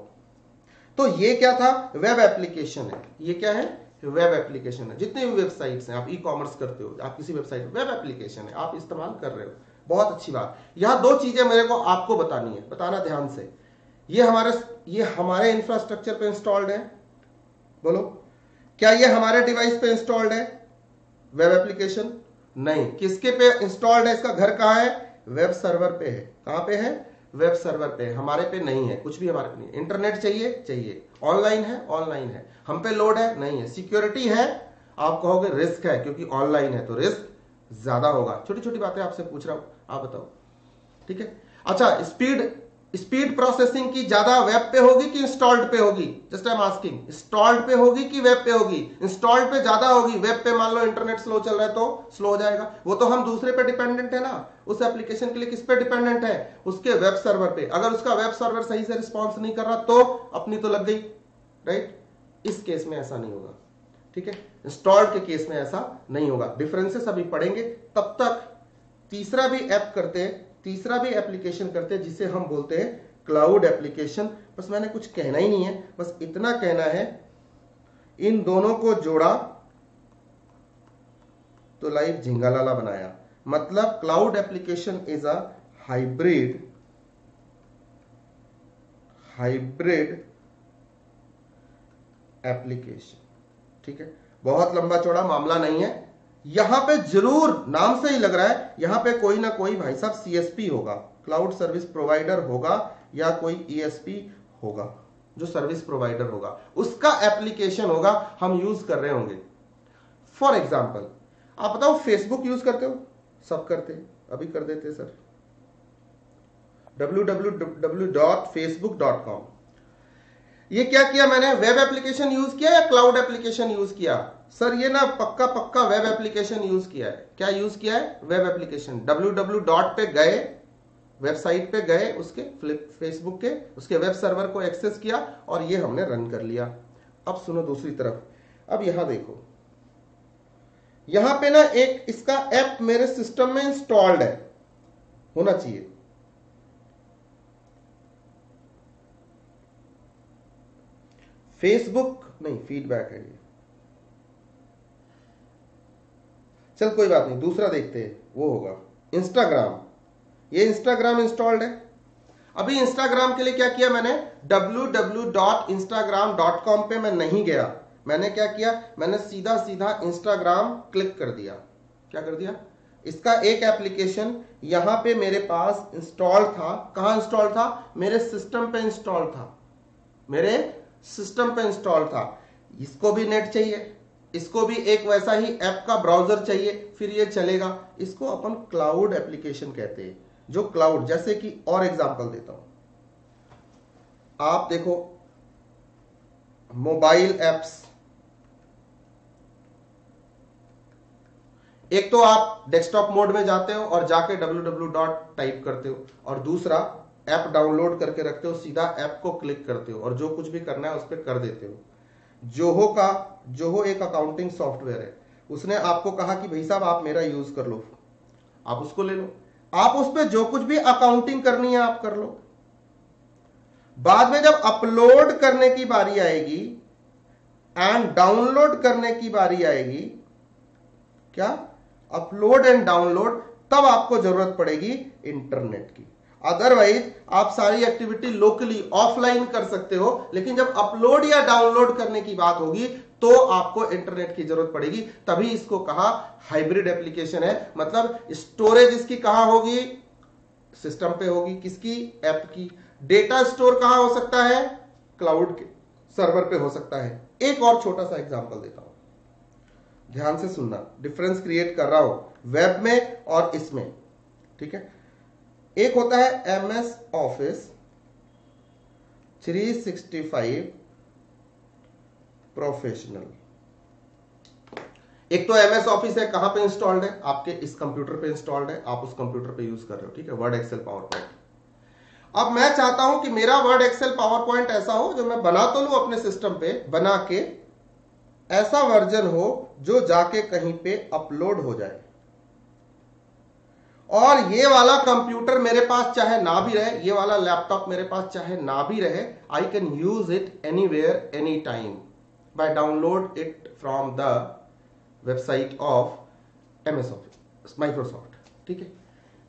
तो ये क्या था? वेब एप्लीकेशन है। ये क्या है? वेब एप्लीकेशन है। जितने भी वेबसाइट्स हैं, आप ई कॉमर्स करते हो, आप किसी वेबसाइट वेब एप्लीकेशन है, आप इस्तेमाल कर रहे हो। बहुत अच्छी बात। यहाँ दो चीज़ें मेरे को आपको बतानी है, बताना ध्यान से। ये हमारे ये हमारे इंफ्रास्ट्रक्चर पे इंस्टॉल्ड है। बोलो। क्या ये हमारे डिवाइस पे इंस्टॉल्ड है? वेब एप्लीकेशन नहीं। किसके पे इंस्टॉल्ड है? इसका घर कहाँ है? वेब सर्वर पे है। कहाँ पे है? वेब सर्वर पे, हमारे पे नहीं है, कुछ भी हमारे पे नहीं है। इंटरनेट चाहिए चाहिए। ऑनलाइन है ऑनलाइन है। हम पे लोड है, नहीं है। सिक्योरिटी है, आप कहोगे रिस्क है, क्योंकि ऑनलाइन है तो रिस्क ज़्यादा होगा। छोटी छोटी बातें आपसे पूछ रहा हूँ, आप बताओ। ठीक है? अच्छा स्पीड स्पीड प्रोसेसिंग की ज़्यादा वेब पे होगी कि इंस्टॉल्ड पे होगी? Just I am asking installed पे होगी कि वेब पे होगी? इंस्टॉल्ड पे ज़्यादा होगी? वेब पे मान लो इंटरनेट स्लो चल रहा है तो स्लो हो जाएगा। वो तो हम दूसरे पे डिपेंडेंट है ना। उस एप्लीकेशन के लिए किस पे डिपेंडेंट है? उसके वेब सर्वर पे। अगर उसका वेब सर्वर सही से रिस्पॉन्स नहीं कर रहा तो अपनी तो लग गई। राइट इस केस में ऐसा नहीं होगा। ठीक है? इंस्टॉल्ड के केस में ऐसा नहीं होगा। डिफरेंसेस अभी पढ़ेंगे। तब तक तीसरा भी ऐप करते हैं। तीसरा भी एप्लीकेशन करते हैं, जिसे हम बोलते हैं क्लाउड एप्लीकेशन बस मैंने कुछ कहना ही नहीं है, बस इतना कहना है, इन दोनों को जोड़ा तो लाइव झिंगालाला बनाया। मतलब cloud application is a hybrid hybrid application ठीक है? बहुत लंबा चौड़ा मामला नहीं है। यहाँ पे ज़रूर नाम से ही लग रहा है, यहाँ पे कोई ना कोई भाई साहब सीएसपी होगा क्लाउड सर्विस प्रोवाइडर होगा या कोई ईएसपी e होगा, जो सर्विस प्रोवाइडर होगा। उसका एप्लीकेशन होगा, हम यूज़ कर रहे होंगे। फॉर एग्ज़ाम्पल आप बताओ फेसबुक यूज़ करते हो? सब करते, अभी कर देते सर www.facebook.com ये क्या किया मैंने? वेब एप्लीकेशन यूज़ किया या क्लाउड एप्लीकेशन यूज़ किया? सर ये ना पक्का पक्का वेब एप्लीकेशन यूज़ किया है। क्या यूज़ किया है? वेब एप्लीकेशन डब्ल्यू डॉट पे गए वेबसाइट पे गए, उसके फ्लिप फेसबुक के, उसके वेब सर्वर को एक्सेस किया और ये हमने रन कर लिया। अब सुनो दूसरी तरफ़। अब यहाँ देखो। यहाँ पे ना एक इसका ऐप मेरे सिस्टम में इंस्टॉल्ड है। होना चाहिए। फेसबुक नहीं फीडबैक है ये। चल, कोई बात नहीं, दूसरा देखते हैं, वो होगा। इंस्टाग्राम ये इंस्टाग्राम इंस्टॉल्ड है। अभी इंस्टाग्राम के लिए क्या किया मैंने? www.instagram.com पे मैं नहीं गया। मैंने क्या किया? मैंने सीधा सीधा इंस्टाग्राम क्लिक कर दिया। क्या कर दिया? इसका एक एप्लीकेशन यहाँ पे मेरे पास इंस्टॉल था। कहाँ इंस्टॉल था? मेरे सिस्टम पे इंस्टॉल था। मेरे सिस्टम पे इंस्टॉल था। इसको भी नेट चाहिए। इसको भी एक वैसा ही ऐप का ब्राउज़र चाहिए, फिर ये चलेगा। इसको अपन क्लाउड एप्लीकेशन कहते हैं, जो क्लाउड जैसे कि और एग्जांपल देता हूँ। आप देखो मोबाइल एप्स एक तो आप डेस्कटॉप मोड में जाते हो और जाके www टाइप करते हो, और दूसरा ऐप डाउनलोड करके रखते हो, सीधा ऐप को क्लिक करते हो, और जो कुछ भी करना है उस पर कर देते हो। जोहो का, जोहो एक अकाउंटिंग सॉफ्टवेयर है। उसने आपको कहा कि भाई साहब, आप मेरा यूज़ कर लो। आप उसको ले लो। आप उस पर जो कुछ भी अकाउंटिंग करनी है, आप कर लो। बाद में जब अपलोड करने की बारी आएगी एंड डाउनलोड करने की बारी आएगी, क्या? अपलोड एंड डाउनलोड तब आपको ज़रूरत पड़ेगी इंटरनेट की। अदरवाइज़ आप सारी एक्टिविटी लोकली ऑफलाइन कर सकते हो, लेकिन जब अपलोड या डाउनलोड करने की बात होगी तो आपको इंटरनेट की ज़रूरत पड़ेगी। तभी इसको कहा हाइब्रिड एप्लीकेशन है। मतलब स्टोरेज इसकी कहाँ होगी? सिस्टम पे होगी। किसकी? ऐप की। डेटा स्टोर कहाँ हो सकता है? क्लाउड के। सर्वर पे हो सकता है। एक और छोटा सा एग्जांपल देता हूँ। ध्यान से सुनना। डिफरेंस क्रिएट कर रहा हो। वेब में और इसमें। ठीक है? एक होता है एम एस ऑफ़िस 365 प्रोफेशनल। एक तो एमएस ऑफ़िस है, कहाँ पे इंस्टॉल्ड है? आपके इस कंप्यूटर पे इंस्टॉल्ड है, आप उस कंप्यूटर पे यूज़ कर रहे हो, ठीक है? Word Excel PowerPoint. अब मैं चाहता हूँ कि मेरा वर्ड एक्सेल पावर पॉइंट ऐसा हो, जो मैं बना तो लू अपने सिस्टम पे, बना के, ऐसा वर्जन हो जो जाके कहीं पे अपलोड हो जाए। और ये वाला कंप्यूटर मेरे पास चाहे ना भी रहे, ये वाला लैपटॉप मेरे पास चाहे ना भी रहे I can use it anywhere any time by download it from the website of M S Office Microsoft ठीक है?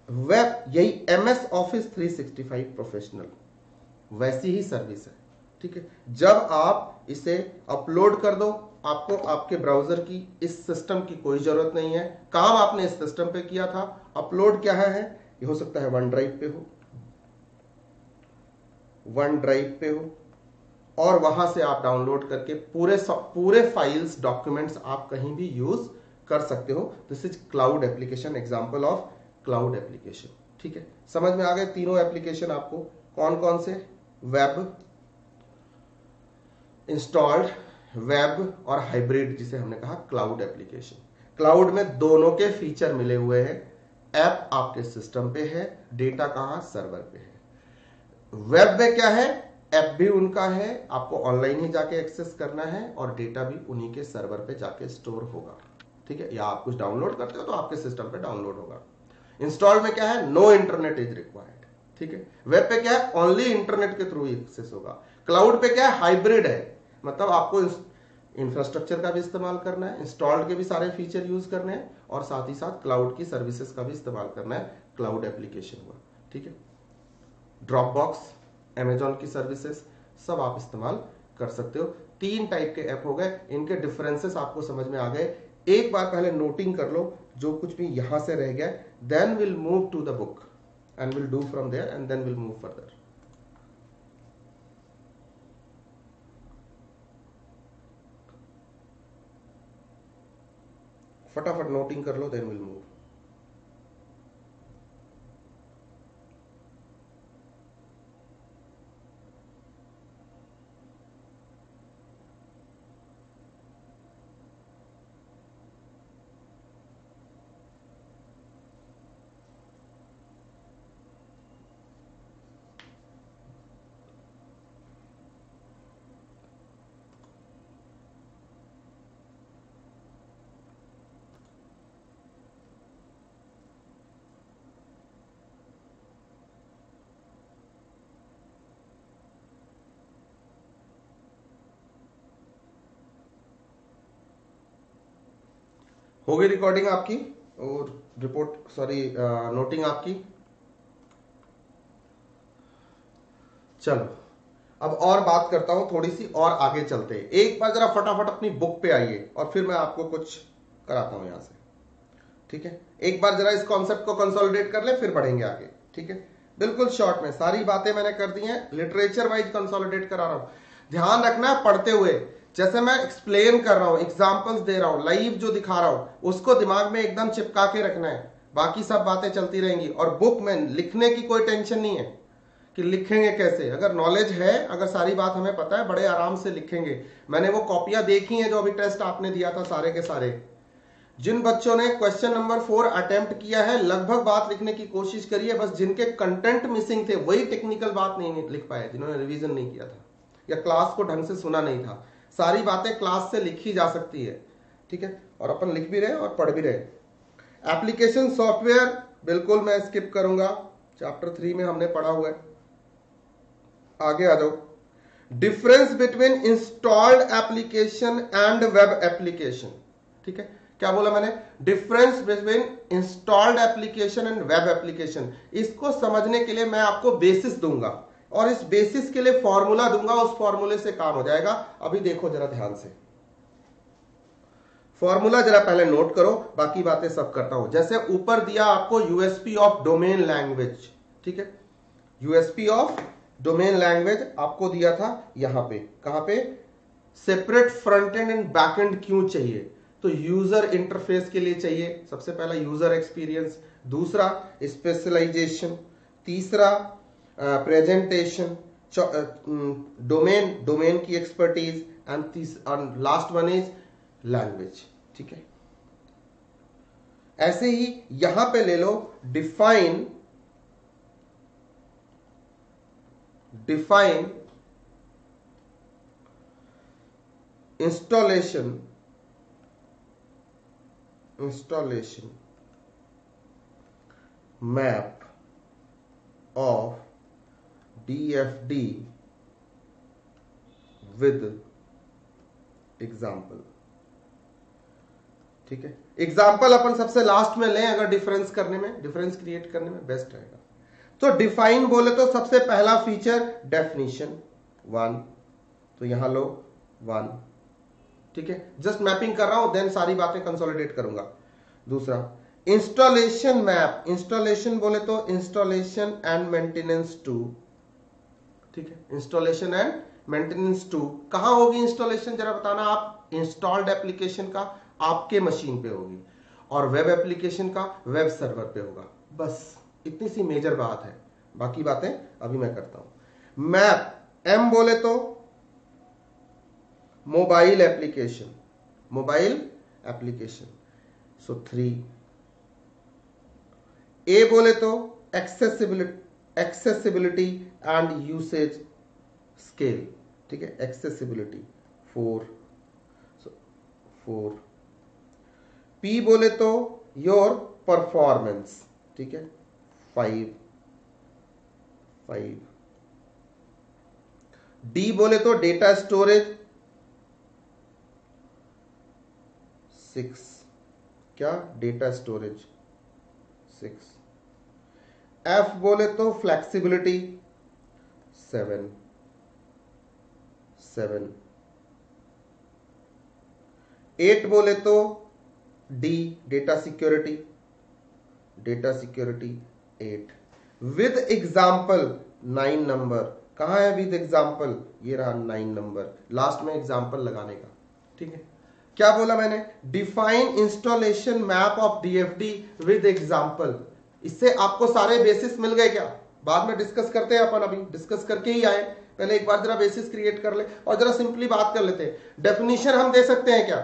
वेब यही एम एस ऑफ़िस 365 प्रोफेशनल वैसी ही सर्विस है, ठीक है? जब आप इसे अपलोड कर दो, आपको आपके ब्राउज़र की इस सिस्टम की कोई ज़रूरत नहीं है। काम आपने इस सिस्टम पे किया था अपलोड क्या है? ये हो सकता है वन ड्राइव पे हो। वन ड्राइव पे हो। और वहाँ से आप डाउनलोड करके पूरे पूरे फाइल्स, डॉक्यूमेंट्स आप कहीं भी यूज़ कर सकते हो। This is cloud application example of cloud application ठीक है? समझ में आ गए तीनों एप्लीकेशन आपको? कौन कौन से? वेब इंस्टॉल्ड वेब और हाइब्रिड जिसे हमने कहा क्लाउड एप्लीकेशन क्लाउड में दोनों के फीचर मिले हुए हैं। ऐप आपके सिस्टम पे है, डेटा कहाँ, सर्वर पे है। वेब में क्या है? ऐप भी उनका है, आपको ऑनलाइन ही जाके एक्सेस करना है और डेटा भी उन्हीं के सर्वर पे जाके स्टोर होगा। ठीक है? या आप कुछ डाउनलोड करते हो तो आपके सिस्टम पे डाउनलोड होगा। इंस्टॉल में क्या है? No internet is required. ठीक है? वेब पे क्या है? ओनली इंटरनेट के थ्रू एक्सेस होगा। क्लाउड पे क्या है? हाइब्रिड है। मतलब आपको इंफ्रास्ट्रक्चर का भी इस्तेमाल करना है इंस्टॉल्ड के भी सारे फीचर यूज़ करने हैं, और साथ ही साथ क्लाउड की सर्विसेज़ का भी इस्तेमाल करना है क्लाउड एप्लीकेशन हुआ। ठीक है? ड्रॉप बॉक्स एमेजॉन की सर्विसेज़ सब आप इस्तेमाल कर सकते हो। तीन टाइप के ऐप हो गए, इनके डिफरेंसेस आपको समझ में आ गए। एक बार पहले नोटिंग कर लो, जो कुछ भी यहाँ से रह गया then will move to the book and will do from there and then will move further फटाफट नोटिंग कर लो देन विल मूव हो गई रिकॉर्डिंग आपकी? और रिपोर्ट सॉरी नोटिंग आपकी? चलो, अब और बात करता हूँ थोड़ी सी और आगे चलते हैं। एक बार जरा फटाफट अपनी बुक पे आइए, और फिर मैं आपको कुछ कराता हूँ यहाँ से। ठीक है? एक बार जरा इस कॉन्सेप्ट को कंसोलिडेट कर ले, फिर बढ़ेंगे आगे। ठीक है? बिल्कुल शॉर्ट में, सारी बातें मैंने कर दी हैं लिटरेचर वाइज कंसोलिडेट करा रहा हूँ। ध्यान रखना, पढ़ते हुए जैसे मैं एक्सप्लेन कर रहा हूँ एग्जाम्पल्स दे रहा हूँ लाइव जो दिखा रहा हूँ, उसको दिमाग में एकदम चिपका के रखना है। बाकी सब बातें चलती रहेंगी और बुक में लिखने की कोई टेंशन नहीं है कि लिखेंगे कैसे। अगर नॉलेज है, अगर सारी बात हमें पता है, बड़े आराम से लिखेंगे। मैंने वो कॉपियाँ देखी हैं जो अभी टेस्ट आपने दिया था सारे के सारे। जिन बच्चों ने क्वेश्चन नंबर फोर अटेम्प्ट किया है, लगभग बात लिखने की कोशिश करी है, बस जिनके कंटेंट मिसिंग थे, वही टेक्निकल बात नहीं लिख पाए, जिन्होंने रिवीजन नहीं किया था, या क्लास को ढंग से सुना नहीं था। सारी बातें क्लास से लिखी जा सकती है। ठीक है? और अपन लिख भी रहे और पढ़ भी रहे। एप्लीकेशन सॉफ्टवेयर बिल्कुल मैं स्किप करूँगा। चैप्टर थ्री में हमने पढ़ा हुआ है। आगे आ जाओ। Difference between installed application and web application ठीक है? क्या बोला मैंने? Difference between installed application and web application इसको समझने के लिए मैं आपको बेसिस दूँगा। और इस बेसिस के लिए फॉर्मूला दूँगा, उस फॉर्मूले से काम हो जाएगा। अभी देखो जरा ध्यान से। फॉर्मूला जरा पहले नोट करो, बाकी बातें सब करता हूँ। जैसे ऊपर दिया आपको यूएसपी ऑफ़ डोमेन लैंग्वेज ठीक है? यूएसपी ऑफ़ डोमेन लैंग्वेज आपको दिया था यहाँ पे। कहाँ पे? Separate front end and back end क्यों चाहिए? तो यूज़र इंटरफेस के लिए चाहिए। सबसे पहला यूज़र एक्सपीरियंस दूसरा स्पेशलाइजेशन तीसरा प्रेजेंटेशन डोमेन डोमेन की expertise and last one is language ठीक है? ऐसे ही यहाँ पे ले लो define define installation installation map of DFD with example ठीक है? एग्ज़ाम्पल अपन सबसे लास्ट में लें अगर डिफरेंस करने में डिफरेंस क्रिएट करने में बेस्ट रहेगा। तो डिफाइन बोले तो सबसे पहला फीचर डेफिनेशन वन तो यहाँ लो वन ठीक है? जस्ट मैपिंग कर रहा हूँ देन सारी बातें कंसोलिडेट करूँगा। दूसरा इंस्टॉलेशन मैप इंस्टॉलेशन बोले तो इंस्टॉलेशन एंड मेंटेनेंस टू ठीक है? इंस्टॉलेशन एंड मेंटेनेंस टू कहाँ होगी इंस्टॉलेशन जरा बताना आप। इंस्टॉल्ड एप्लीकेशन का आपके मशीन पे होगी। और वेब एप्लीकेशन का वेब सर्वर पे होगा। बस, इतनी सी मेजर बात है। बाकी बातें अभी मैं करता हूँ। मैप एम बोले तो mobile application mobile application so three A बोले तो accessibility accessibility and usage scale ठीक है? एक्सेसिबिलिटी फोर फोर पी बोले तो योर परफॉर्मेंस ठीक है? फाइव फाइव डी बोले तो डेटा स्टोरेज सिक्स क्या? डेटा स्टोरेज सिक्स एफ़ बोले तो फ्लेक्सिबिलिटी सेवन सेवन एट बोले तो D data security data security eight with example nine number कहा है विद एग्ज़ाम्पल ये रहा नाइन नंबर लास्ट में एग्ज़ाम्पल लगाने का। ठीक है? क्या बोला मैंने? Define installation map of DFD with example इससे आपको सारे बेसिस मिल गए क्या? बाद में डिस्कस करते हैं अपन अभी। डिस्कस करके ही आए। पहले एक बार जरा बेसिस क्रिएट कर ले और जरा सिंपली बात कर लेते हैं। डेफिनेशन हम दे सकते हैं क्या?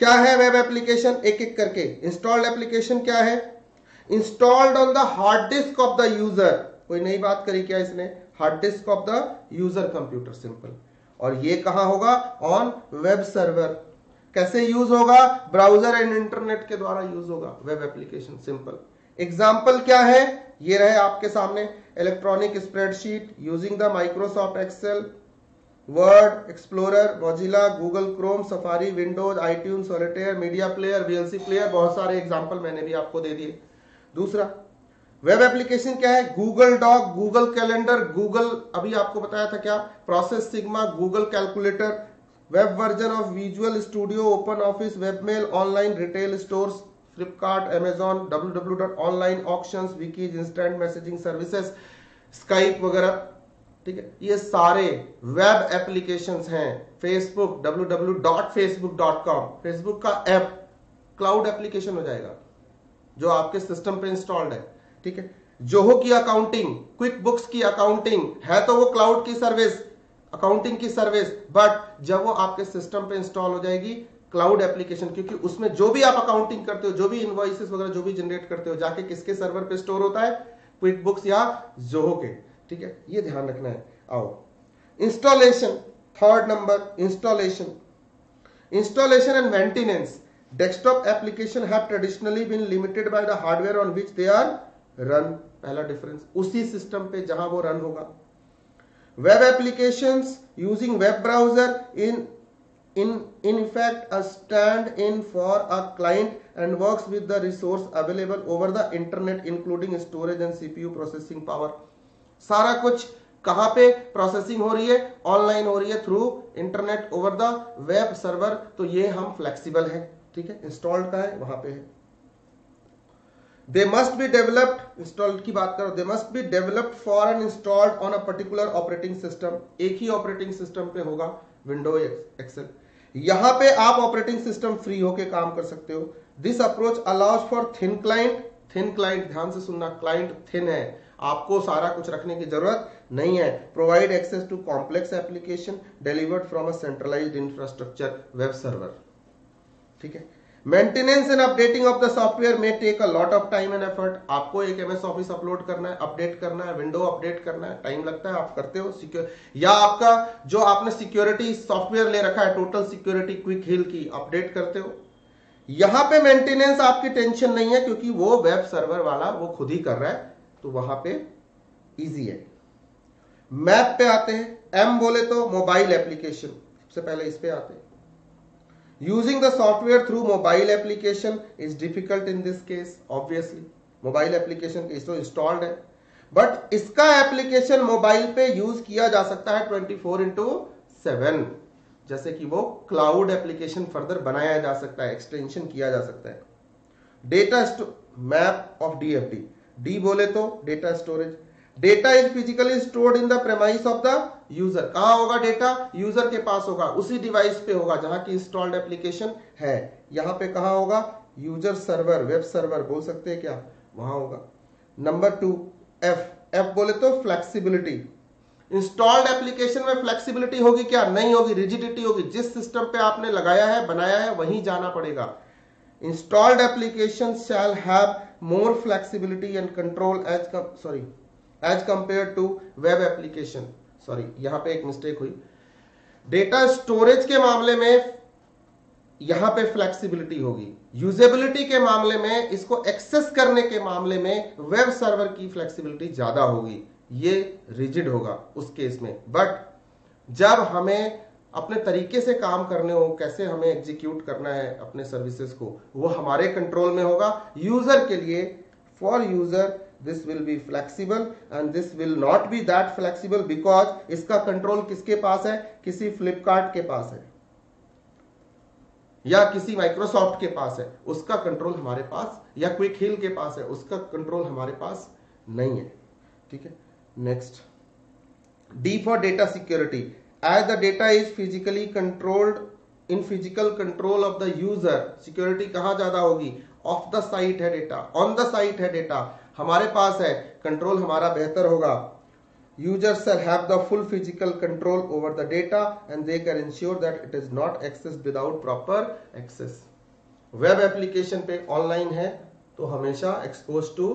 क्या है वेब एप्लीकेशन एक एक करके। इंस्टॉल्ड एप्लीकेशन क्या है? Installed on the hard disk of the user कोई नई बात करी क्या इसने? Hard disk of the user computer simple और ये कहा होगा? ऑन वेब सर्वर कैसे यूज़ होगा? ब्राउज़र एंड इंटरनेट के द्वारा यूज़ होगा। वेब एप्लीकेशन सिंपल एग्ज़ाम्पल क्या है? ये रहे आपके सामने electronic spreadsheet using the Microsoft Excel Word Explorer Mozilla Google Chrome Safari Windows iTune Solitaire media player VLC player बहुत सारे एग्ज़ाम्पल मैंने भी आपको दे दिए। दूसरा वेब एप्लीकेशन क्या है? Google Doc Google Calendar Google अभी आपको बताया था क्या? Process sigma Google calculator web version of Visual Studio Open Office webmail online retail stores Flipkart Amazon W W dot online option wikis instant messaging services Skype वगैरह, ठीक है? ये सारे वेब एप्लीकेशन हैं। Facebook W W dot Facebook dot com Facebook का ऐप क्लाउड एप्लीकेशन हो जाएगा, जो आपके सिस्टम पे इंस्टॉल्ड है, ठीक है? जोहो की अकाउंटिंग क्विक बुक्स की अकाउंटिंग है तो वो क्लाउड की सर्विस अकाउंटिंग की सर्विस बट जब वो आपके सिस्टम पे इंस्टॉल हो जाएगी क्लाउड एप्लीकेशन क्योंकि उसमें जो भी आप अकाउंटिंग करते हो, जो भी इन्वॉइसेस वगैरह, जो भी जनरेट करते हो, जाके किसके सर्वर पे स्टोर होता है? क्विक बुक्स या जोहो के। ठीक है? ये ध्यान रखना है। आओ। Installation third number installation installation and maintenance desktop application have traditionally been limited by the hardware on which they are run पहला डिफरेंस उसी सिस्टम पे जहाँ वो रन होगा। Web application using web browser in in in effect a stand in for a client and works with the resource available over the internet, including storage and cpu processing power. सारा कुछ कहाँ पे प्रोसेसिंग हो रही है? ऑनलाइन हो रही है through internet over the web server तो ये हम फ्लेक्सिबल है, ठीक है? इंस्टॉल्ड का है? वहाँ पे है। They must be developed installed की बात करो they must be developed for and installed on a particular operating system एक ही ऑपरेटिंग सिस्टम पे होगा विंडो एक्सेल यहाँ पे आप ऑपरेटिंग सिस्टम फ्री होके काम कर सकते हो। This approach allows for thin client thin client ध्यान से सुनना क्लाइंट थिन है। आपको सारा कुछ रखने की ज़रूरत नहीं है। Provide access to complex application delivered from a centralised infrastructure web server ठीक है? Maintenance and updating of the software में take a lot of time and effort आपको एक एमएस ऑफ़िस अपलोड करना है अपडेट करना है विंडो अपडेट करना है टाइम लगता है, आप करते हो सिक्योर या आपका जो आपने सिक्योरिटी सॉफ्टवेयर ले रखा है टोटल सिक्योरिटी क्विक हिल की अपडेट करते हो। यहाँ पे मेंटेनेंस आपकी टेंशन नहीं है, क्योंकि वो वेब सर्वर वाला वो खुद ही कर रहा है तो वहाँ पे इजी है। मैप पे आते हैं एम बोले तो मोबाइल एप्लीकेशन सबसे पहले इस पे आते हैं। Using the software through mobile application is difficult in this case, obviously. Mobile application इस तो इंस्टॉल्ड है। बट इसका एप्लीकेशन मोबाइल पे यूज़ किया जा सकता है 24 फोर इंटू सेवन जैसे कि वो क्लाउड एप्लीकेशन फर्दर बनाया जा सकता है एक्सटेंशन किया जा सकता है। Data map of DFD D बोले तो data storage data is physically stored in the premise of the user. कहाँ होगा डेटा यूज़र के पास होगा। उसी डिवाइस पे होगा जहाँ की इंस्टॉल्ड एप्लीकेशन है। यहाँ पे कहा होगा? यूज़र सर्वर वेब सर्वर बोल सकते हैं क्या? वहाँ होगा। नंबर टू एफ़ एफ़ बोले तो फ्लेक्सिबिलिटी इंस्टॉल्ड एप्लीकेशन में फ्लेक्सिबिलिटी होगी क्या? नहीं होगी। रिजिडिटी होगी। जिस सिस्टम पे आपने लगाया है, बनाया है, वहीं जाना पड़ेगा। Installed application shall have more flexibility and control as sorry as compare to web application sorry यहाँ पे एक मिस्टेक हुई। डेटा स्टोरेज के मामले में यहाँ पे फ्लेक्सिबिलिटी होगी। यूजेबिलिटी के मामले में, इसको एक्सेस करने के मामले में वेब सर्वर की फ्लेक्सिबिलिटी ज़्यादा होगी। ये रिजिड होगा उस केस में। बट जब हमें अपने तरीके से काम करने हो, कैसे हमें एग्जीक्यूट करना है अपने सर्विसेज़ को, वो हमारे कंट्रोल में होगा। यूज़र के लिए for user this will be flexible and this will not be that flexible because इसका कंट्रोल किसके पास है किसी फ्लिपकार्ट के पास है या किसी माइक्रोसॉफ्ट के पास है उसका कंट्रोल हमारे पास या क्विक हिल के पास है उसका कंट्रोल हमारे पास नहीं है ठीक है next D for data security as the data is physically controlled in physical control of the user security कहाँ ज़्यादा होगी? ऑफ़ द साइट है डेटा ऑन द साइट है डेटा हमारे पास है कंट्रोल हमारा बेहतर होगा। Users shall have the full physical control over the data and they can ensure that it is not accessed without proper access. Web application पे ऑनलाइन है तो हमेशा एक्सपोज टू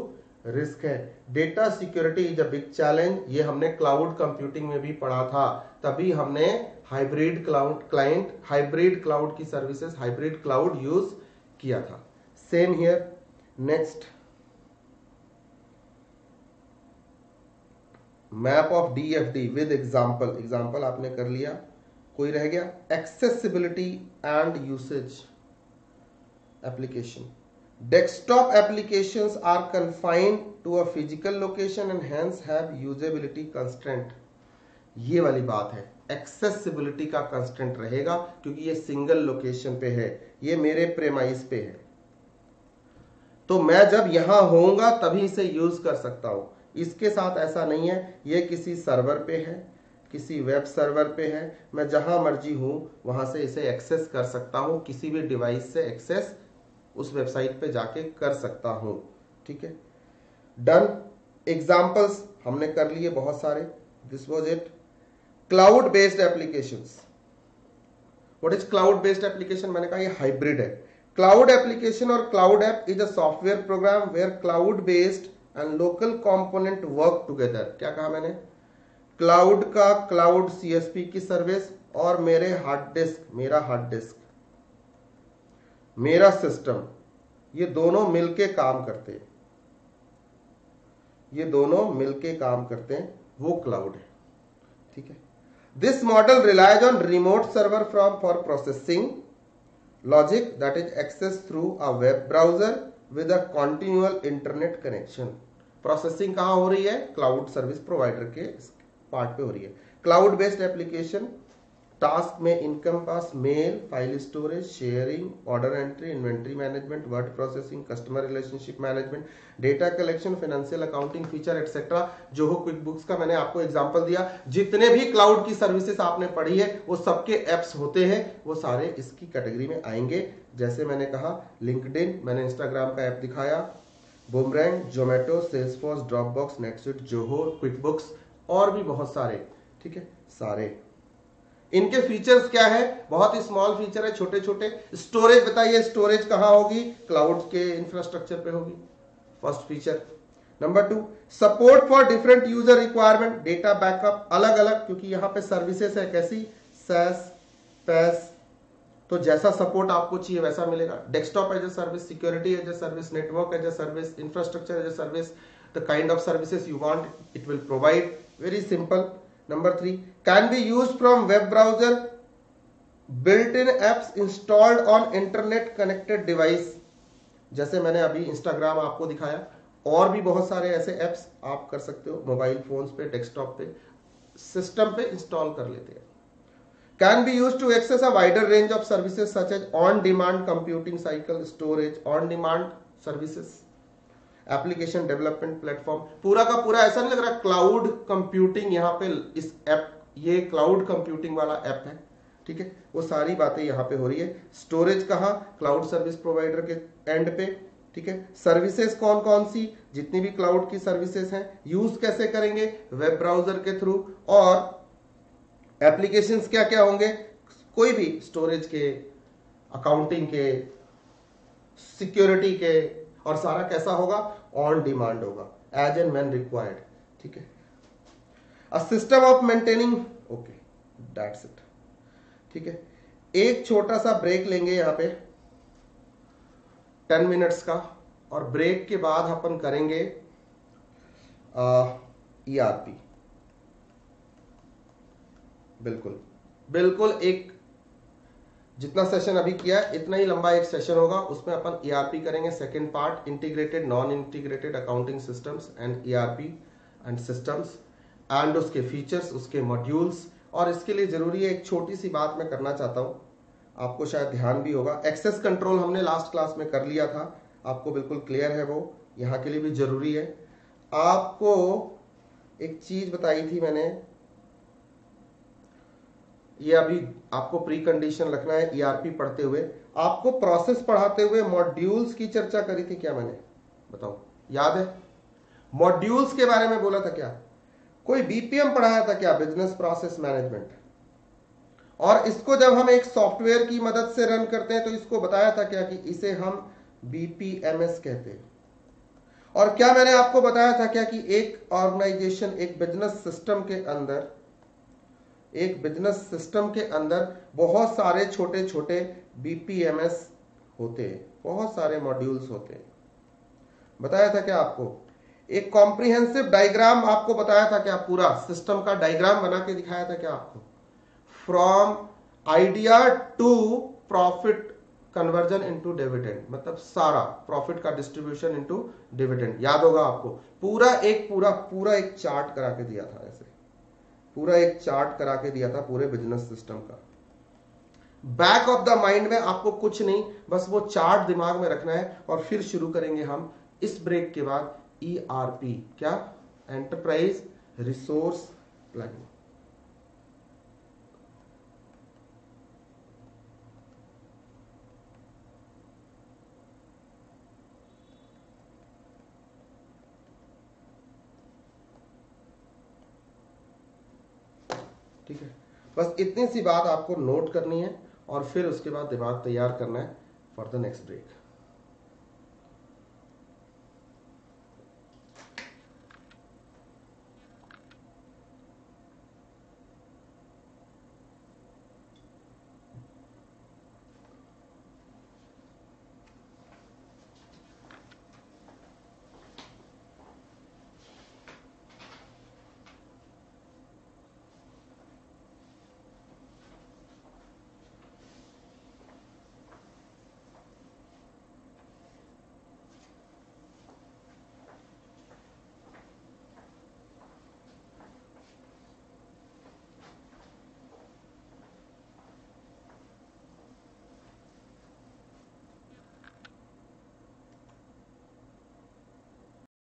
रिस्क है। Data security is a big challenge ये हमने क्लाउड कंप्यूटिंग में भी पढ़ा था। तभी हमने hybrid cloud client hybrid cloud की सर्विसेज़ हाइब्रिड क्लाउड यूज़ किया था। Same here next map of D F D with example example आपने कर लिया। कोई रह गया? Accessibility and usage application Desktop applications are confined to a physical location and hence have usability constraint. ये वाली बात है। एक्सेसिबिलिटी का कंस्टेंट रहेगा क्योंकि ये सिंगल लोकेशन पे है। ये मेरे प्रेमाइस पे है। तो मैं जब यहाँ होऊँगा तभी इसे यूज़ कर सकता हूँ। इसके साथ ऐसा नहीं है। ये किसी सर्वर पे है, किसी वेब सर्वर पे है। मैं जहाँ मर्ज़ी हूँ, वहाँ से इसे एक्सेस कर सकता हूँ, किसी भी डिवाइस से एक्सेस उस वेबसाइट पे जाके कर सकता हूँ, ठीक है? डन एग्जाम्पल्स हमने कर लिए बहुत सारे। This was it cloud based application what is cloud based application मैंने कहा ये हाइब्रिड है। क्लाउड एप्लीकेशन और cloud app is a software program where cloud based and local component work together क्या कहा मैंने? क्लाउड का क्लाउड सीएसपी की सर्विस और मेरे हार्ड डिस्क मेरा हार्ड डिस्क मेरा सिस्टम ये दोनों मिलके काम करते हैं। ये दोनों मिलके काम करते हैं, वो क्लाउड है। ठीक है? This model relies on remote server from for processing logic that is access through a web browser with a continual internet connection processing कहाँ हो रही है? क्लाउड सर्विस प्रोवाइडर के पार्ट पे हो रही है। क्लाउड बेस्ड एप्लीकेशन टास्क में encompass mail file storage sharing order entry inventory management word processing customer relationship management data collection financial accounting feature etcetera जो हो क्विक बुक्स का। मैंने आपको एग्जांपल दिया। जितने भी क्लाउड की सर्विसेज़ आपने पढ़ी है, वो सबके एप्स होते हैं, वो सारे इसकी कैटेगरी में आएँगे। जैसे मैंने कहा लिंकड मैंने इंस्टाग्राम का ऐप दिखाया Boomerang Zomato Salesforce Dropbox next Zoho QuickBooks और भी बहुत सारे, ठीक है? सारे। इनके फीचर्स क्या है? बहुत ही स्मॉल फीचर है छोटे छोटे स्टोरेज बताइए स्टोरेज कहाँ होगी? क्लाउड के इंफ्रास्ट्रक्चर पे होगी। First feature number two support for different user requirement data backup अलग अलग क्योंकि यहाँ पे सर्विसेस है कैसी? सैस पैस तो जैसा सपोर्ट आपको चाहिए वैसा मिलेगा। Desktop as a service security as a service network as a service infrastructure as a service the kind of services you want it will provide very simple Number three, can be used from web browser, built-in apps installed on internet connected device. जैसे मैंने अभी इंस्टाग्राम आपको दिखाया और भी बहुत सारे ऐसे एप्स आप कर सकते हो मोबाइल फोन्स पे डेस्कटॉप पे सिस्टम पे इंस्टॉल कर लेते हैं। Can be used to access a wider range of services such as on demand computing cycle storage on demand services application development platform पूरा का पूरा ऐसा नहीं लग रहा क्लाउड कंप्यूटिंग यहाँ पे इस ऐप ये क्लाउड कंप्यूटिंग वाला ऐप है, ठीक है? वो सारी बातें यहाँ पे हो रही है। स्टोरेज कहा? क्लाउड सर्विस प्रोवाइडर के एंड पे, ठीक है? सर्विसेज़ कौन कौन सी? जितनी भी क्लाउड की सर्विसेज़ हैं यूज़ कैसे करेंगे? वेब ब्राउज़र के थ्रू और एप्लीकेशंस क्या क्या होंगे? कोई भी स्टोरेज के अकाउंटिंग के सिक्योरिटी के, और सारा कैसा होगा? ऑन डिमांड होगा। एज एंड मैन रिक्वायर्ड ठीक है? A system of maintaining okay that's it ठीक है? एक छोटा सा ब्रेक लेंगे यहाँ पे। टेन मिनट्स का। और ब्रेक के बाद अपन करेंगे ईआरपी e बिल्कुल। बिल्कुल एक जितना सेशन अभी किया है, इतना ही लंबा एक सेशन होगा। उसमें अपन ईआरपी e करेंगे। Second part integrated non integrated accounting systems and ERP and systems and उसके फीचर्स उसके मॉड्यूल्स और इसके लिए ज़रूरी है, एक छोटी सी बात मैं करना चाहता हूँ। आपको शायद ध्यान भी होगा। एक्सेस कंट्रोल हमने लास्ट क्लास में कर लिया था। आपको बिल्कुल क्लियर है वो। यहाँ के लिए भी ज़रूरी है। आपको एक चीज़ बताई थी मैंने ये अभी आपको प्री कंडीशन रखना है ईआरपी e पढ़ते हुए। आपको प्रोसेस पढ़ाते हुए मॉड्यूल्स की चर्चा करी थी क्या मैंने? बताओ। याद है? मॉड्यूल्स के बारे में बोला था क्या? कोई बीपीएम पढ़ाया था क्या? बिज़नेस प्रोसेस मैनेजमेंट और इसको जब हम एक सॉफ्टवेयर की मदद से रन करते हैं तो इसको बताया था क्या कि इसे हम बीपीएमएस कहते हैं। और क्या मैंने आपको बताया था क्या कि एक ऑर्गेनाइजेशन एक बिज़नेस सिस्टम के अंदर एक बिज़नेस सिस्टम के अंदर बहुत सारे छोटे छोटे बीपीएमएस होते हैं, बहुत सारे मॉड्यूल्स होते हैं। बताया था क्या आपको? एक कॉम्प्रिहेंसिव डायग्राम आपको बताया था क्या? पूरा सिस्टम का डायग्राम बना के दिखाया था क्या आपको? From idea to profit conversion into dividend मतलब सारा प्रॉफिट का डिस्ट्रीब्यूशन इनटू डिविडेंड याद होगा आपको? पूरा एक, पूरा पूरा एक चार्ट करा के दिया था ऐसे। पूरा एक चार्ट करा के दिया था पूरे बिज़नेस सिस्टम का। बैक ऑफ़ द माइंड में आपको कुछ नहीं, बस वो चार्ट दिमाग में रखना है और फिर शुरू करेंगे हम इस ब्रेक के बाद ईआरपी पी क्या? एंटरप्राइज रिसोर्स प्लानिंग ठीक है? बस इतनी सी बात आपको नोट करनी है और फिर उसके बाद दिमाग तैयार करना है फॉर द नेक्स्ट ब्रेक